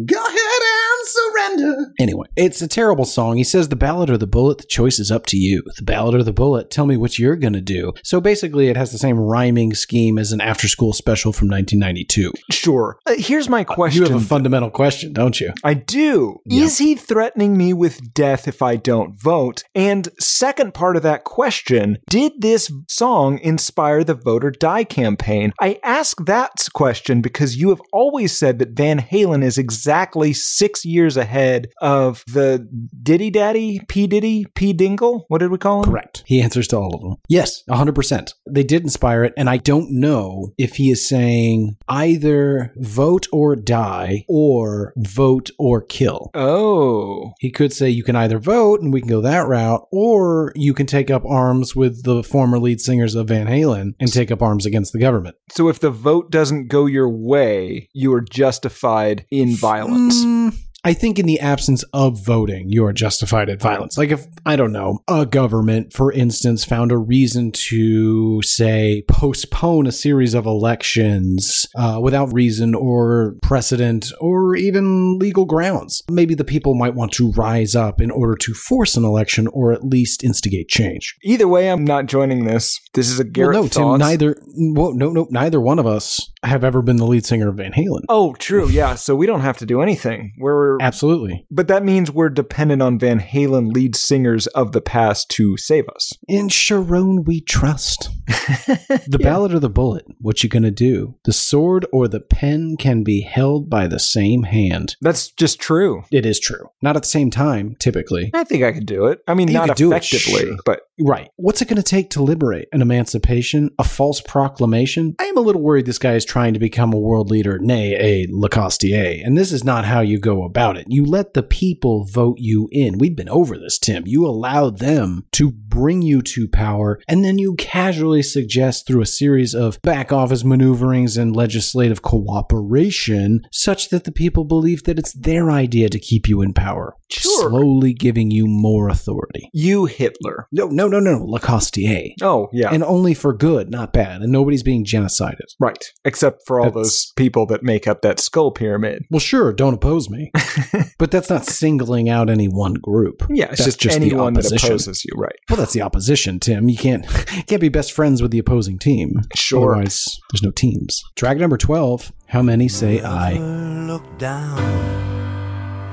Go ahead and surrender. Anyway, it's a terrible song. He says the ballot or the bullet, the choice is up to you. The ballot or the bullet, tell me what you're gonna do. So basically, it has the same rhyming scheme as an after-school special from 1992. Sure. Uh, here's my question. You have a fundamental question, don't you? I do. Is he threatening me with death if I don't vote? And second part of that question, did this song inspire the vote or die campaign? I ask that question because you have always said that Van Halen is exactly six years ahead of the Diddy Daddy, P Diddy, P Dingle. What did we call him? Correct. He answers to all of them. Yes, 100%. They did inspire it, and I don't know know if he is saying either vote or die or vote or kill. Oh. He could say you can either vote and we can go that route, or you can take up arms with the former lead singers of Van Halen and take up arms against the government. So if the vote doesn't go your way, you are justified in violence. Mm, I think in the absence of voting, you are justified at violence. Like if, I don't know, a government, for instance, found a reason to say postpone a series of elections uh, without reason or precedent or even legal grounds. Maybe the people might want to rise up in order to force an election or at least instigate change. Either way, I'm not joining this. This is a Garrett well, no, Tim, neither, well, no, no, neither one of us have ever been the lead singer of Van Halen. Oh, true. Yeah. So we don't have to do anything. We're Absolutely. but that means we're dependent on Van Halen lead singers of the past to save us. In Cherone we trust. [laughs] The ballot or the bullet? What you gonna do? The sword or the pen can be held by the same hand. That's just true. It is true. Not at the same time, typically. I think I could do it. I mean, You not could do it, effectively, sure. but Right. What's it going to take to liberate? An emancipation? A false proclamation? I am a little worried this guy is trying to become a world leader, nay, a Lacostier. And this is not how you go about it. You let the people vote you in. We've been over this, Tim. You allow them to bring you to power, and then you casually suggest through a series of back office maneuverings and legislative cooperation, such that the people believe that it's their idea to keep you in power. Sure. Slowly giving you more authority. you Hitler. No, no, no, no, Lacostier. Oh, yeah. And only for good, not bad. And nobody's being genocided. right. Except for all That's- those people that make up that skull pyramid. Well, sure, don't oppose me. [laughs] but that's not singling out any one group. Yeah, it's That's just, just the anyone that opposition. opposes you, right? Well, that's the opposition, Tim. You can't [laughs] you can't be best friends with the opposing team. Sure. Otherwise, there's no teams. Track number 12. How many say I? Look down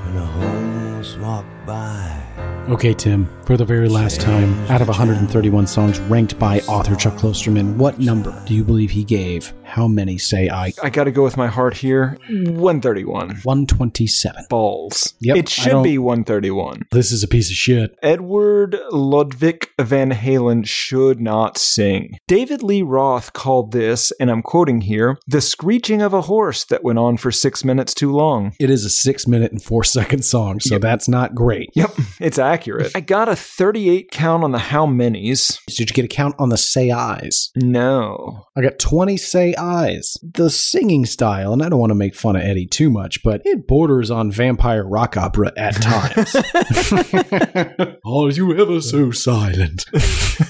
when a horse walk by. Okay, Tim. For the very last time, out of 131 songs ranked by author Chuck Klosterman, what number do you believe he gave? How many say I? I got to go with my heart here. 131. 127. Balls. Yep, It should be 131. This is a piece of shit. Edward Ludwig Van Halen should not sing. David Lee Roth called this, and I'm quoting here, the screeching of a horse that went on for six minutes too long. It is a six minute and four second song, so that's not great. Yep, it's accurate. I got a 38 count on the how many's. Did you get a count on the say eyes? No. I got 20 say eyes. The singing style, and I don't want to make fun of Eddie too much, but it borders on vampire rock opera at [laughs] times. [laughs] Are you ever so silent?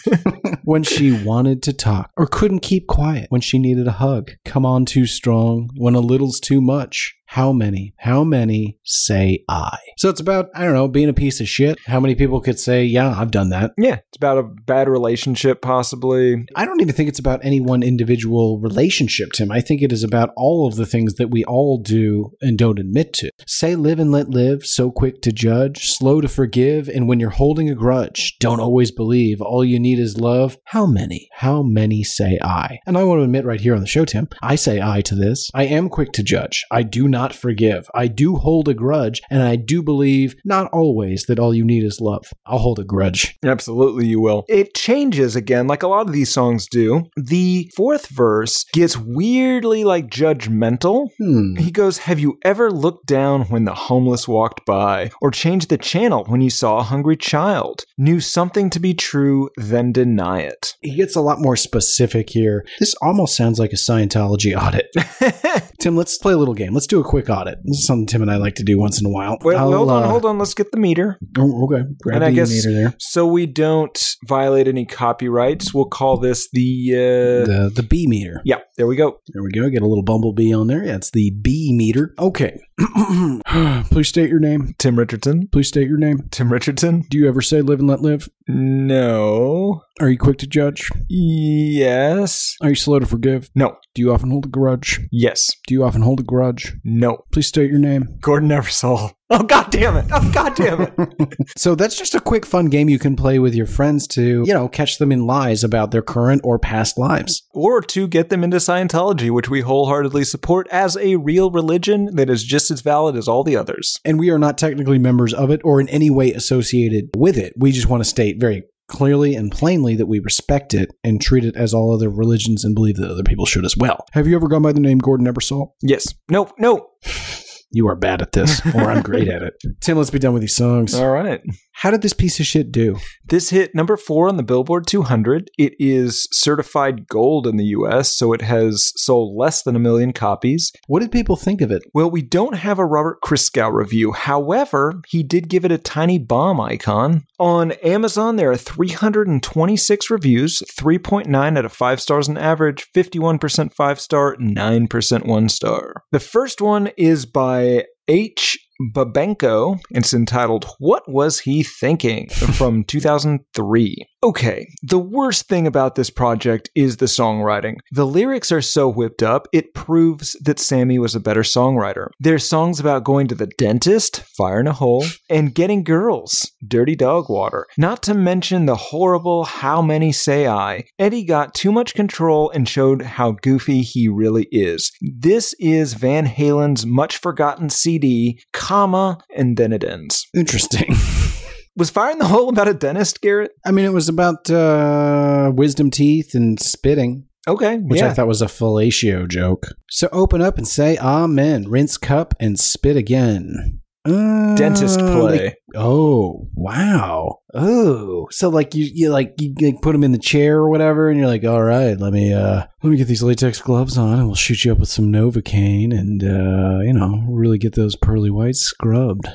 [laughs] when she wanted to talk or couldn't keep quiet, when she needed a hug, come on too strong, when a little's too much. How many, how many say I? So it's about, I don't know, being a piece of shit. How many people could say, yeah, I've done that? Yeah, it's about a bad relationship, possibly. I don't even think it's about any one individual relationship, Tim. I think it is about all of the things that we all do and don't admit to. Say live and let live, so quick to judge, slow to forgive, and when you're holding a grudge, don't always believe. All you need is love. How many? How many say I? And I want to admit right here on the show, Tim, I say I to this. I am quick to judge. I do not forgive. I do hold a grudge, and I do believe, not always, that all you need is love. I'll hold a grudge. Absolutely, you will. It changes again, like a lot of these songs do. The fourth verse gets weirdly like judgmental. Hmm. He goes, Have you ever looked down when the homeless walked by? Or changed the channel when you saw a hungry child? Knew something to be true, then deny it. he gets a lot more specific here. This almost sounds like a Scientology audit. [laughs] Tim, let's play a little game. Let's do a quick audit. This is something Tim and I like to do once in a while. Wait, I'll, hold on, uh, hold on. Let's get the meter. Oh, okay. Grab and the I guess meter there. so we don't violate any copyrights. We'll call this the. Uh, The the B meter. yeah, there we go. There we go. Get a little bumblebee on there. Yeah, it's the B meter. Okay. [clears throat] Please state your name. Tim Richardson. Please state your name. Tim Richardson? Do you ever say live and let live? No. Are you quick to judge? Yes. Are you slow to forgive? No. Do you often hold a grudge? Yes. Do you often hold a grudge? No. Please state your name. Gordon Eversole. [laughs] Oh god damn it. Oh god damn it. [laughs] So that's just a quick fun game you can play with your friends to, you know, catch them in lies about their current or past lives. or to get them into Scientology, which we wholeheartedly support as a real religion that is just as valid as all the others. And we are not technically members of it or in any way associated with it. We just want to state very clearly and plainly that we respect it and treat it as all other religions and believe that other people should as well. Have you ever gone by the name Gordon Ebersol? Yes. No, no. You are bad at this, or I'm great at it. [laughs] Tim, let's be done with these songs. All right. How did this piece of shit do? This hit number four on the Billboard 200. It is certified gold in the US, so it has sold less than a million copies. What did people think of it? Well, we don't have a Robert Christgau review. However, he did give it a tiny bomb icon. On Amazon, there are 326 reviews, 3.9 out of 5 stars on average, 51% 5 star, 9% 1 star. The first one is by H. Babenko. It's entitled What Was He Thinking? from 2003. Okay, the worst thing about this project is the songwriting. The lyrics are so whipped up, it proves that Sammy was a better songwriter. There's songs about going to the dentist, fire in a hole, and getting girls, dirty dog water. Not to mention the horrible How Many Say I. Eddie got too much control and showed how goofy he really is. This is Van Halen's much forgotten CD, comma, and then it ends. Interesting. [laughs] Was Fire in the [laughs] Hole about a dentist, Garrett? I mean, it was about uh, wisdom teeth and spitting. Okay, which yeah. I thought was a fellatio joke. So open up and say amen. Rinse cup and spit again. Uh, Dentist play. they- oh wow. Oh, so like you, you like you, like put them in the chair or whatever, and you're like, all right, let me uh let me get these latex gloves on, and we'll shoot you up with some Novocaine, and uh you know really get those pearly whites scrubbed.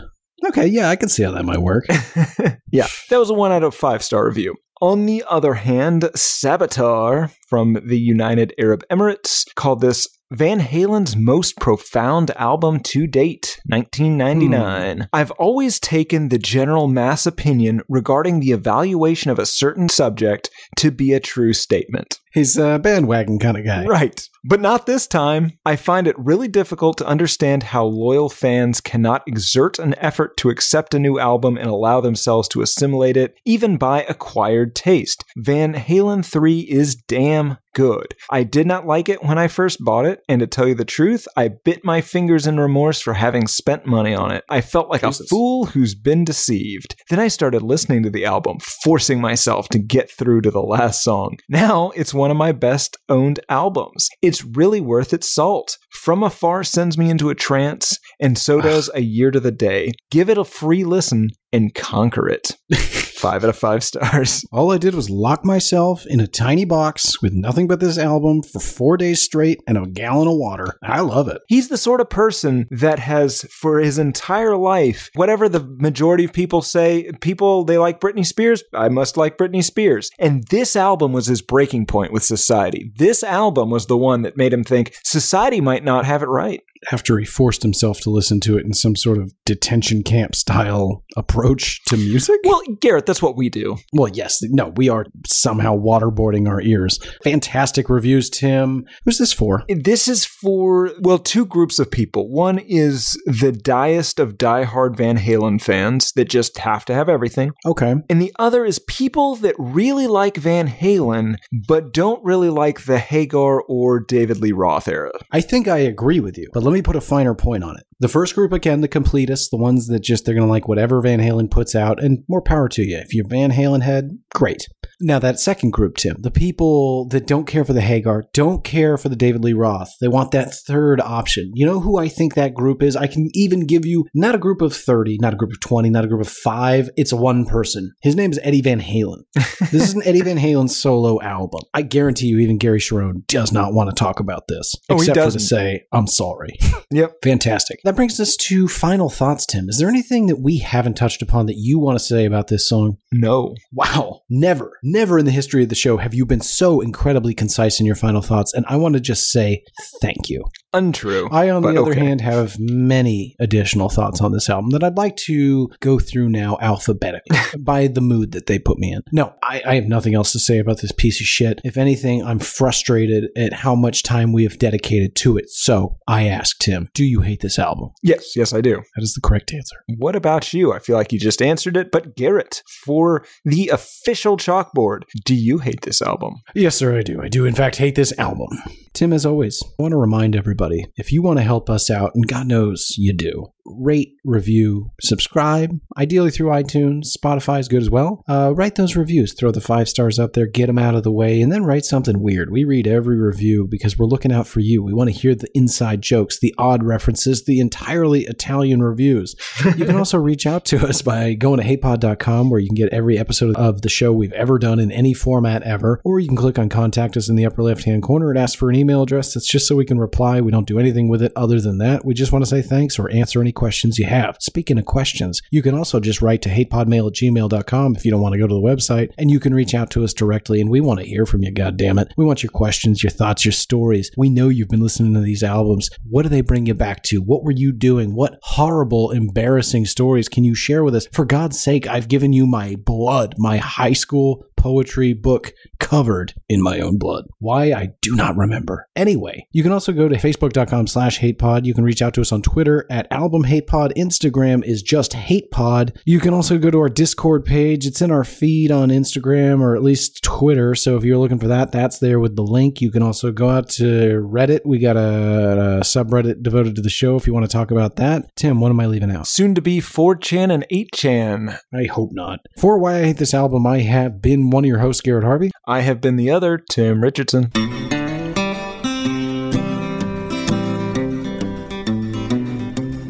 Okay, yeah, I can see how that might work. [laughs] yeah, that was a one out of five star review. On the other hand, Sabatar from the United Arab Emirates called this Van Halen's most profound album to date, 1999. Hmm. I've always taken the general mass opinion regarding the evaluation of a certain subject to be a true statement. He's a bandwagon kind of guy. Right. But not this time. I find it really difficult to understand how loyal fans cannot exert an effort to accept a new album and allow themselves to assimilate it, even by acquired taste. Van Halen 3 is damn good. I did not like it when I first bought it, and to tell you the truth, I bit my fingers in remorse for having spent money on it. I felt like Jesus. a fool who's been deceived. Then I started listening to the album, forcing myself to get through to the last song. Now it's one of my best owned albums. It's really worth its salt. From Afar sends me into a trance, and so does A Year to the Day. Give it a free listen and conquer it. [laughs] five out of five stars. [laughs] All I did was lock myself in a tiny box with nothing but this album for four days straight and a gallon of water. I love it. He's the sort of person that has, for his entire life, whatever the majority of people say, people, they like Britney Spears, I must like Britney Spears. And this album was his breaking point with society. This album was the one that made him think society might not have it right. After he forced himself to listen to it in some sort of detention camp style approach to music. Well, Garrett, that's what we do. Well, yes, no, we are somehow waterboarding our ears. Fantastic reviews, Tim. Who's this for? This is for, well, two groups of people. One is the diest of diehard Van Halen fans that just have to have everything. Okay. And the other is people that really like Van Halen, but don't really like the Hagar or David Lee Roth era. I think I agree with you, but let me put a finer point on it. The first group, again, the completists, the ones that just they're going to like whatever Van Halen puts out, and more power to you. If you're Van Halen head, great. Now, that second group, Tim, the people that don't care for the Hagar, don't care for the David Lee Roth, they want that third option. You know who I think that group is? I can even give you not a group of 30, not a group of 20, not a group of five. It's one person. His name is Eddie Van Halen. [laughs] this is an Eddie Van Halen solo album. I guarantee you, even Gary Cherone does not want to talk about this, Oh, he except for to say, I'm sorry. [laughs] Yep. Fantastic. That brings us to final thoughts, Tim. Is there anything that we haven't touched upon that you want to say about this song? No. Wow. Never, never in the history of the show have you been so incredibly concise in your final thoughts. And I want to just say thank you. Untrue. I, on the other okay. hand, have many additional thoughts on this album that I'd like to go through now alphabetically [laughs] by the mood that they put me in. No, I, I have nothing else to say about this piece of shit. If anything, I'm frustrated at how much time we have dedicated to it. So I asked him, Do you hate this album? Yes, yes, I do. That is the correct answer. What about you? I feel like you just answered it, but Garrett, for the official chalkboard, do you hate this album? Yes, sir, I do. I do, in fact, hate this album. Tim, as always, I want to remind everybody if you want to help us out, and God knows you do, rate, review, subscribe, ideally through iTunes. Spotify is good as well. Uh, write those reviews, throw the five stars up there, get them out of the way, and then write something weird. We read every review because we're looking out for you. We want to hear the inside jokes, the odd references, the entirely Italian reviews. [laughs] You can also reach out to us by going to hatepod.com where you can get every episode of the show we've ever done in any format ever, or you can click on contact us in the upper left hand corner and ask for an email address. That's just so we can reply. We don't do anything with it other than that. We just want to say thanks or answer any questions you have. Speaking of questions, you can also just write to hatepodmail at gmail.com if you don't want to go to the website, and you can reach out to us directly, and we want to hear from you, God damn it. We want your questions, your thoughts, your stories. We know you've been listening to these albums. What do they bring you back to? What were you doing? What horrible, embarrassing stories can you share with us? For God's sake, I've given you my blood, my high school poetry book covered in my own blood. Why I do not remember. Anyway, you can also go to facebook.com slash hatepod. You can reach out to us on Twitter at album hatepod. Instagram is just hatepod. You can also go to our Discord page. It's in our feed on Instagram or at least Twitter. So if you're looking for that, that's there with the link. You can also go out to Reddit. We got a, a subreddit devoted to the show if you want to talk about that. Tim, what am I leaving out? Soon to be 4chan and 8chan. I hope not. For Why I Hate This Album, I have been one of your hosts, Garrett Harvey. I have been the other, Tim Richardson.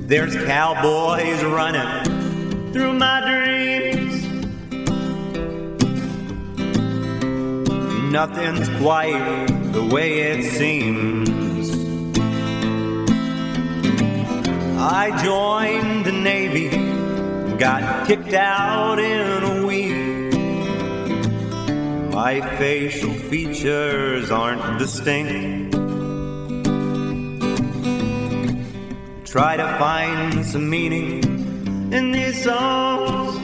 There's cowboys running through my dreams. Nothing's quite the way it seems. I joined the Navy, got kicked out in a week. My facial features aren't distinct. Try to find some meaning in these songs.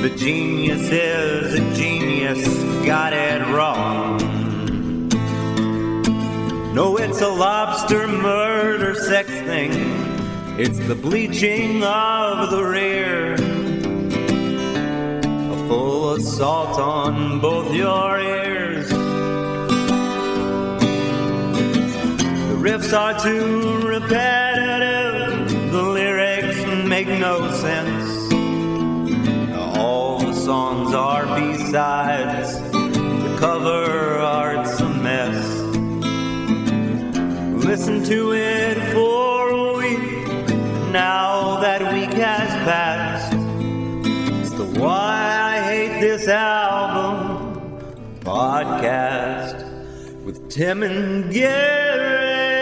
The genius is a genius, got it wrong. No, it's a lobster murder sex thing. It's the bleaching of the rear. Full assault on both your ears. The riffs are too repetitive. The lyrics make no sense. All the songs are B-sides. The cover art's a mess. Listen to it for a week. Now that week has passed. It's the Why Album podcast with Tim and Gary.